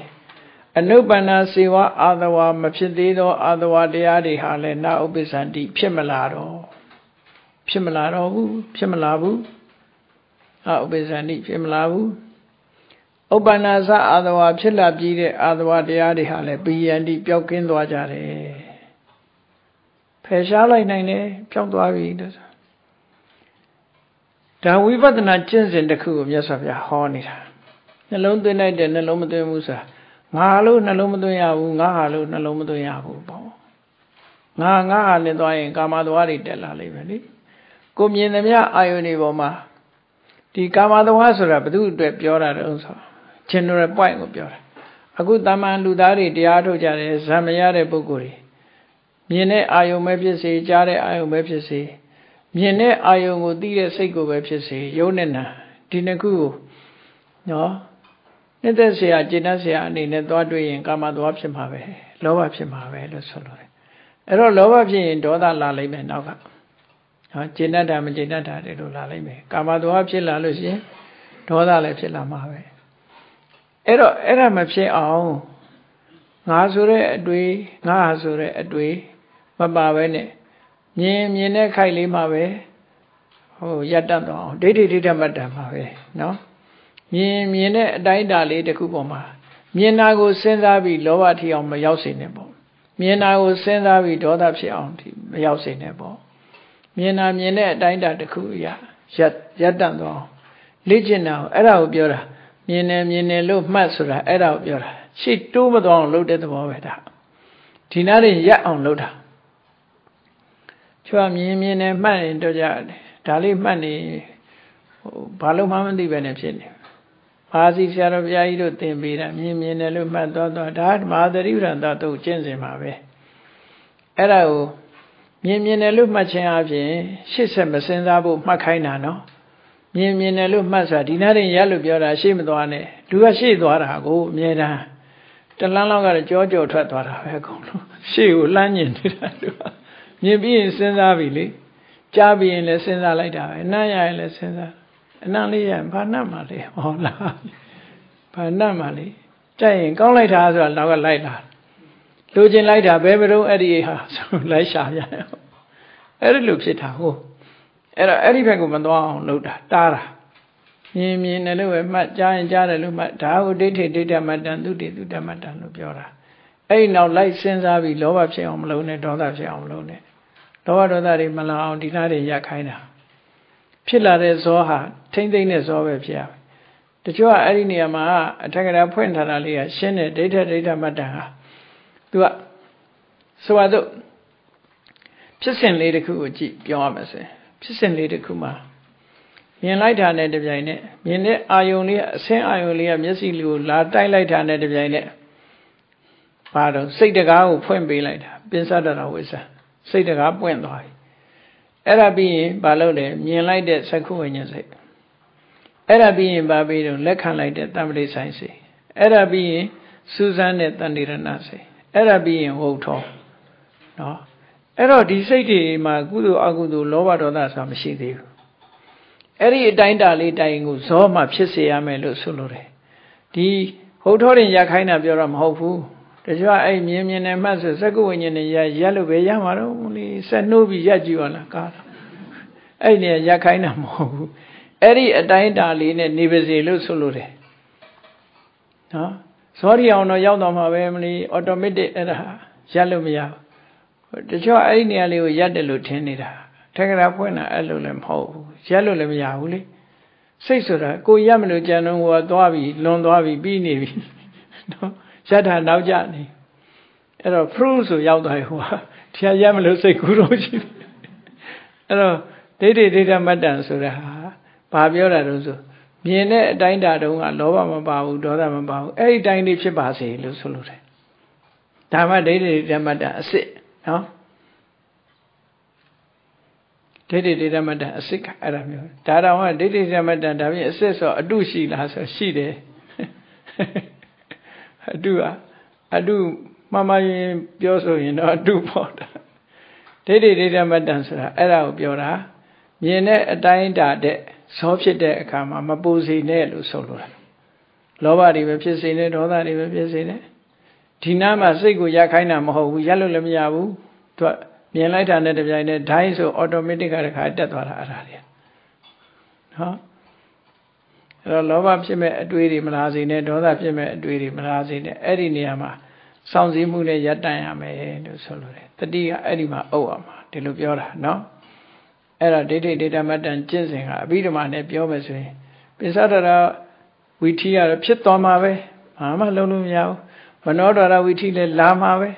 အနုပ္ပန္နာစေဝအာသဝမဖြစ်သေးသောအာသဝတရားတွေဟာလည်းနာဥပ္ပစ္စန္တိဖြစ်မလာတော့ဖြစ်မလာတော့ဘူးဖြစ်မလာဘူး အဥပ္ပဇာနိဖြစ်မလာဘူးဥပ္ပန္နာသအာသဝါဖြစ်လာပြီးတဲ့အာသဝတရားတွေဟာလည်းပိယန္တိပျောက်ကင်းသွားကြတယ်ဖယ်ရှားလိုက်နိုင်တယ်ပျောက်သွားပြီလို့ဒါဝိပဿနာကျင့်စဉ်တစ်ခုကိုမြတ်စွာဘုရားဟောနေတာနှလုံးသွင်းလိုက်တယ်နှလုံးမသွင်းဘူးဆိုတာငါလို့နှလုံးမသွင်းရဘူးငါဟာလို့နှလုံးမသွင်းရဘူးပေါ့ငါငါဟာနဲ့သွားရင်ကာမသွားတွေတက်လာလိမ့်မယ်လေကိုမြင်သမျှအာယုန်တွေပေါ်မှာ ဒီကာမသဝါဆိုတာဘု து အတွက်ပြောတာတုံးဆို general point ကိုပြောတာအခုတာမန်လူသားတွေတရားထုတ်ကြတယ်ဇံမရတဲ့ပုဂ္ဂိုလ်တွေမြင်တဲ့အာယုံပဲဖြစ်စေကြားတဲ့အာယုံပဲဖြစ်စေမြင်တဲ့အာယုံကိုသိတဲ့စိတ်ကိုပဲဖြစ်စေယုံနဲ့နာဒီနှစ်ခုကိုနော်နှစ်သက်ဆရာကျင့်တတ်ဆရာအနေနဲ့သွားတွေ့ရင်ကာမသဝါဖြစ်မှာပဲလောဘဖြစ်မှာပဲလို့ဆိုလိုတယ်အဲ့တော့လောဘဖြစ်ရင်ဒေါသလာလိမ့်မယ်နောက်က နော်ကျေနပ်တာမကျေနပ်တာတွေလိုလာလိမ့်မယ်ကာမတောဖြစ်လာလို့ရှိရင်ဒေါသလည်းဖြစ်လာမှာပဲအဲ့တော့အဲ့ဒါမဖြစ်အောင်ငါဆိုတဲ့အတွေ့ငါဟာဆိုတဲ့အတွေ့မပါပဲနဲ့မြင်မြင်တဲ့ခိုက်လေးမှာပဲဟိုရတတ်တော့ဒိဋ္ဌိဒိဋ္ဌမတ္တမှာပဲနော်မြင်မြင်တဲ့အတိုင်းအတာလေးတစ်ခုပေါ်မှာမြင်တာကိုစဉ်းစားပြီးလောဘထီအောင်မရောက်စေနဲ့ပေါ့မြင်တာကိုစဉ်းစားပြီးဒေါသဖြစ်အောင်ဒီမရောက်စေနဲ့ပေါ့ မြင်တာမြင်တဲ့အတိုင်းအတာတစ်ခုအရာရက်ရက်တန့်သွားလေ့ကျင့်တာအဲ့ဒါကိုပြောတာမြင်တယ်မြင်တယ်လို့မှတ်ဆိုတာအဲ့ဒါကိုပြောတာရှေ့တိုးမသွားအောင်လုပ်တဲ့သဘောပဲဒါဒီနားရင်ရက်အောင်လုပ်တာချွာမြင်မြင်နဲ့မှတ်ရင်တော့ကြတယ်ဒါလေးမှတ်နေဟိုဘာလို့မှမသိပဲနဲ့ဖြစ်နေဘာစီဆရာတော်ဘုရားကြီးတို့သင်ပေးတာမြင်မြင်တယ်လို့မှတ်တော့တော့ဒါမဟာသရိပ္ပံတော့သူကျင့်စဉ်ပါပဲအဲ့ဒါကို မြင်မြင်တယ်လို့မှတ်ခြင်းအပြင်ရှေ့ဆက်မစင်စားဖို့မှတ်ခိုင်းတာနော်မြင်မြင်တယ်လို့မှတ်ဆိုတာဒီနားရင်ရလို့ပြောတာရှေ့မသွားနဲ့လူကရှေ့သွားတာကိုအမြဲတမ်းတလန်းလောက်ကတော့ကြောကြောထွက်သွားတာပဲအကုန်လုံးရှေ့ကိုလှမ်းညင်နေတာလူကမြင်ပြီးရင်စဉ်းစားပြီလေကြားပြီးရင်လည်းစဉ်းစားလိုက်တာပဲအနံ့ရရင်လည်းစဉ်းစားအနံ့လေးရဘာနှံ့မှလဲဟောလားဘာနှံ့မှလဲကြိုက်ရင်ကောင်းလိုက်တာဆိုတာနောက်ကလိုက်လာ လိုချင်လိုက်တာဘယ်မလို့အဲ့ဒီဟာဆိုလိုက်ရှာပြန်အဲ့ဒီလိုဖြစ်တာဟုတ်အဲ့တော့အဲ့ဒီဘက်ကိုမသွားအောင်လုပ်တာတားတာမြင်မြင်တယ်လို့ပဲမှတ်ကြားရင်ကြားတယ်လို့မှတ်ဒါကိုဒိဋ္ဌိဒိဋ္ဌမတ္တန်သူတိသူတမတ္တန်လို့ပြောတာအဲ့ဒီနောက်လိုက်စဉ်းစားပြီးလောဘဖြစ်အောင်မလုပ်နဲ့ဒေါသဖြစ်အောင်မလုပ်နဲ့လောဘဒေါသတွေမလာအောင်ဒီနာတွေရပ်ခိုင်းတာဖြစ်လာတဲ့ဇောဟာထိမ့်သိမ့်တဲ့ဇောပဲဖြစ်ရမယ်တချို့ကအဲ့ဒီနေရာမှာအထက်ကရာဖွင့်ထားတာလေးကရှင်းတဲ့ဒိဋ္ဌဒိဋ္ဌမတ္တန်ဟာ သူကဆိုပါတော့ဖြစ်စဉ်လေးတစ်ခုကိုကြည့်ပြောရမယ်ဆိုရင်ဖြစ်စဉ်လေးတစ်ခုမှာမြင်လိုက်တာနဲ့တပြိုင်နက်မြင်တဲ့အာယုံလေးအဆင်းအာယုံလေးကမျက်စိလေးကိုလာတိုက်လိုက်တာနဲ့တပြိုင်နက်ဘာတော့စိတ်တကားကိုဖွင့်ပေးလိုက်တာပင်စတရဝိသစိတ်တကားပွင့်သွားပြီအဲ့ဒါပြီးရင်ဘာလုပ်လဲမြင်လိုက်တဲ့သက္ခုဝိညာဉ်စိတ်အဲ့ဒါပြီးရင်ဘာပြီးတော့လက်ခံလိုက်တဲ့တမ္ပတိဆိုင်စိတ်အဲ့ဒါပြီးရင်စူးစမ်းတဲ့တန်တိရဏစိတ် အဲ့ဒါပြီးရင်ဝုထောနော်အဲ့တော့ဒီစိတ်တွေမှာကုသိုလ်အကုသိုလ်လောဘဒေါသဆိုတာမရှိသေးဘူးအဲ့ဒီအတိုင်းတာလေးတိုင်ကိုဇောမှဖြစ်စေရမယ်လို့ဆိုလိုတယ်ဒီဟုတ်တော်ရင်ရခိုင်းတာပြောတော့မဟုတ်ဘူးတချို့အဲ့မြင်မြင်နဲ့မှတ်ဆိုစက္ကုဝိညာဉ်နဲ့ရရက်လို့ပဲရမှာတော့လေဆက်နှိုးပြီးရက်ကြည့်ပါလားကားအဲ့ဒီရခိုင်းတာမဟုတ်ဘူးအဲ့ဒီအတိုင်းတာလေးနဲ့နေပါစေလို့ဆိုလိုတယ်နော် ဇောရီအောင်တော့ရောက်တော့မှာပဲမလို့အော်တိုမက်တစ်အဲ့ဒါရက်လို့မရဘူးတချို့အဲ့ဒီနေရာလေးကိုရက်တယ်လို့ထင်နေတာထက်ကရာဖွင့်တာအဲ့လိုလည်းမဟုတ်ဘူးရက်လို့လည်းမရဘူးလေစိတ်ဆိုတာကိုရက်မလို့ကြံတော့ဟိုသွားပြီလွန်သွားပြီပြီးနေပြီနော်ရက်တာနောက်ကျနေအဲ့တော့ proof ဆိုရောက်သွားပြီဟိုဟာတရားရက်မလို့စိတ်ကူးတော့ရှိတယ်အဲ့တော့ဒိဋ္ဌိဒိဋ္ဌမတ္တန်ဆိုတာဟာဘာပြောတာတုံးဆို မြင်တဲ့အတိုင်းတာတုံးကလောဘမပါဘူးဒေါသမပါဘူးအဲ့ဒီတိုင်းလေးဖြစ်ပါစေလို့ဆိုလိုတယ်ဒါမှဒိဋ္ဌိဒိဋ္ဌမတ္တန်အစ်စ်နော်ဒိဋ္ဌိဒိဋ္ဌမတ္တအစစ်ကအဲ့ဒါမျိုးဒါတောင်ကဒိဋ္ဌိဒိဋ္ဌမတ္တဒါပြင်အစစ်ဆိုအတုရှိလားဆိုရှိတယ်အတုကအတုမမရင်ပြောဆိုရင်တော့အတုပေါ့တာဒိဋ္ဌိဒိဋ္ဌမတ္တဆိုတာအဲ့ဒါကိုပြောတာမြင်တဲ့အတိုင်းတာတဲ့ ဇောဖြစ်တဲ့အခါမှာမပူစီနဲ့လို့ဆိုလိုတာလောဘတွေပဲဖြစ်စေနဲ့ဒေါသတွေပဲဖြစ်စေနဲ့ဒီနားမှာစိတ်ကိုရခိုင်းတာမဟုတ်ဘူးရက်လို့လည်းမရဘူးသူကမြင်လိုက်တာနဲ့တပြိုင်နက်ဒိုင်းဆိုအော်တိုမက်တစ်ကတခါတက်သွားတာအဲ့ဒါတွေနော်အဲ့တော့လောဘဖြစ်မဲ့အတွေးတွေမလားစေနဲ့ဒေါသဖြစ်မဲ့အတွေးတွေမလားစေနဲ့အဲ့ဒီနေရာမှာစောင့်စည်းမှုနဲ့ရပ်တန့်ရမယ်လို့ဆိုလိုတယ်တတိကအဲ့ဒီမှာအုပ်ရမှာဒီလိုပြောတာနော် အဲ့ဒါဒိဋ္ဌိဒိဋ္ဌမတ္တန်ကျင့်စဉ်ကအဘိဓမ္မာနဲ့ပြောမယ်ဆိုရင်ပိဿဒရဝီထီကတော့ဖြစ်သွားမှာပဲဘာမှလုံးလို့မရဘူးမနောဒရဝီထီလည်းလာမှာပဲ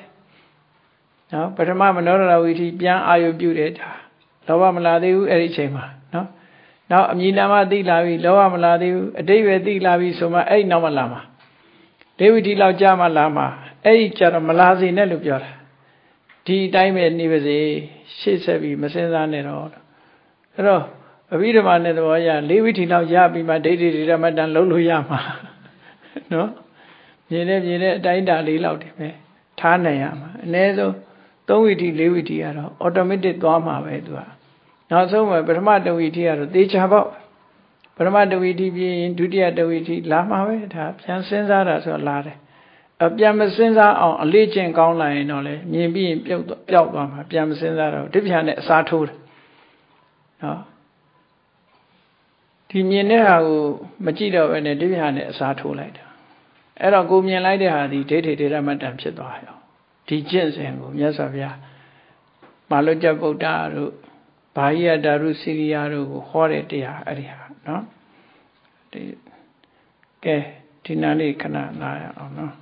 နော်ပထမမနောရဝီထိပြန်အာယုပြုတယ်ဒါလောဘမလာသေးဘူးအဲ့ဒီအချိန်မှာနော်နောက်အမြင်နာမသိလာပြီလောဘမလာသေးဘူးအတိတ်ပဲသိလာပြီဆိုမှအဲ့ဒီနောက်မှလာမှာဒေဝီတိလောက်ကြာမှလာမှာအဲ့ဒီကြတော့မလာစေနဲ့လို့ပြောတာဒီအတိုင်းပဲနေပါစေရှေ့ဆက်ပြီးမစင်စားနဲ့တော့ အဲ့တော့အဘိဓမ္မာနဲ့သဘောရလေးဝိထီလောက်ရပြီးမှဒိဋ္ဌိဒိဋ္ဌမတန်လုံးလို့ရမှာနော်မြင်နေမြင်နေအတိုင်းတာလေးလောက်တယ်ပဲထားနိုင်ရမှာအ ਨੇ ဆုံး3ဝီထီ4ဝီထီကတော့ automatic သွားမှာပဲသူကနောက်ဆုံးမှာပထမတဝီထီကတော့သေချာပေါ့ပထမတဝီထီပြီးရင်ဒုတိယတဝီထီလာမှာပဲဒါပြန်စဉ်းစားတာဆိုလာတယ်အပြန်မစဉ်းစားအောင်အလေးကျင့်ကောင်းလာရင်တော့လေမြင်ပြီးရင်ပြုတ်ပျောက်သွားမှာပြန်မစဉ်းစားတော့ဒီပြန်နဲ့အစားထိုးတယ် နော်ဒဒီမြင်တဲ့ဟာကိုမကြည့်တော့ဘဲနဲ့ဒီပြဟာနဲ့အစားထိုးလိုက်တာအဲ့တော့ကိုမြင်လိုက်တဲ့ဟာဒီဒိဋ္ဌိဒေရမတ္တန်ဖြစ်သွားရောဒီကျင့်စဉ်ကိုမြတ်စွာဘုရားမာလုကျဗုဒ္ဓတို့ဘာဟိယတာရုစီရိယာတို့ကိုဟောတဲ့တရားအဲ့ဒီဟာနော်ဒီကဲဒီနာလေးခဏနားရအောင်နော်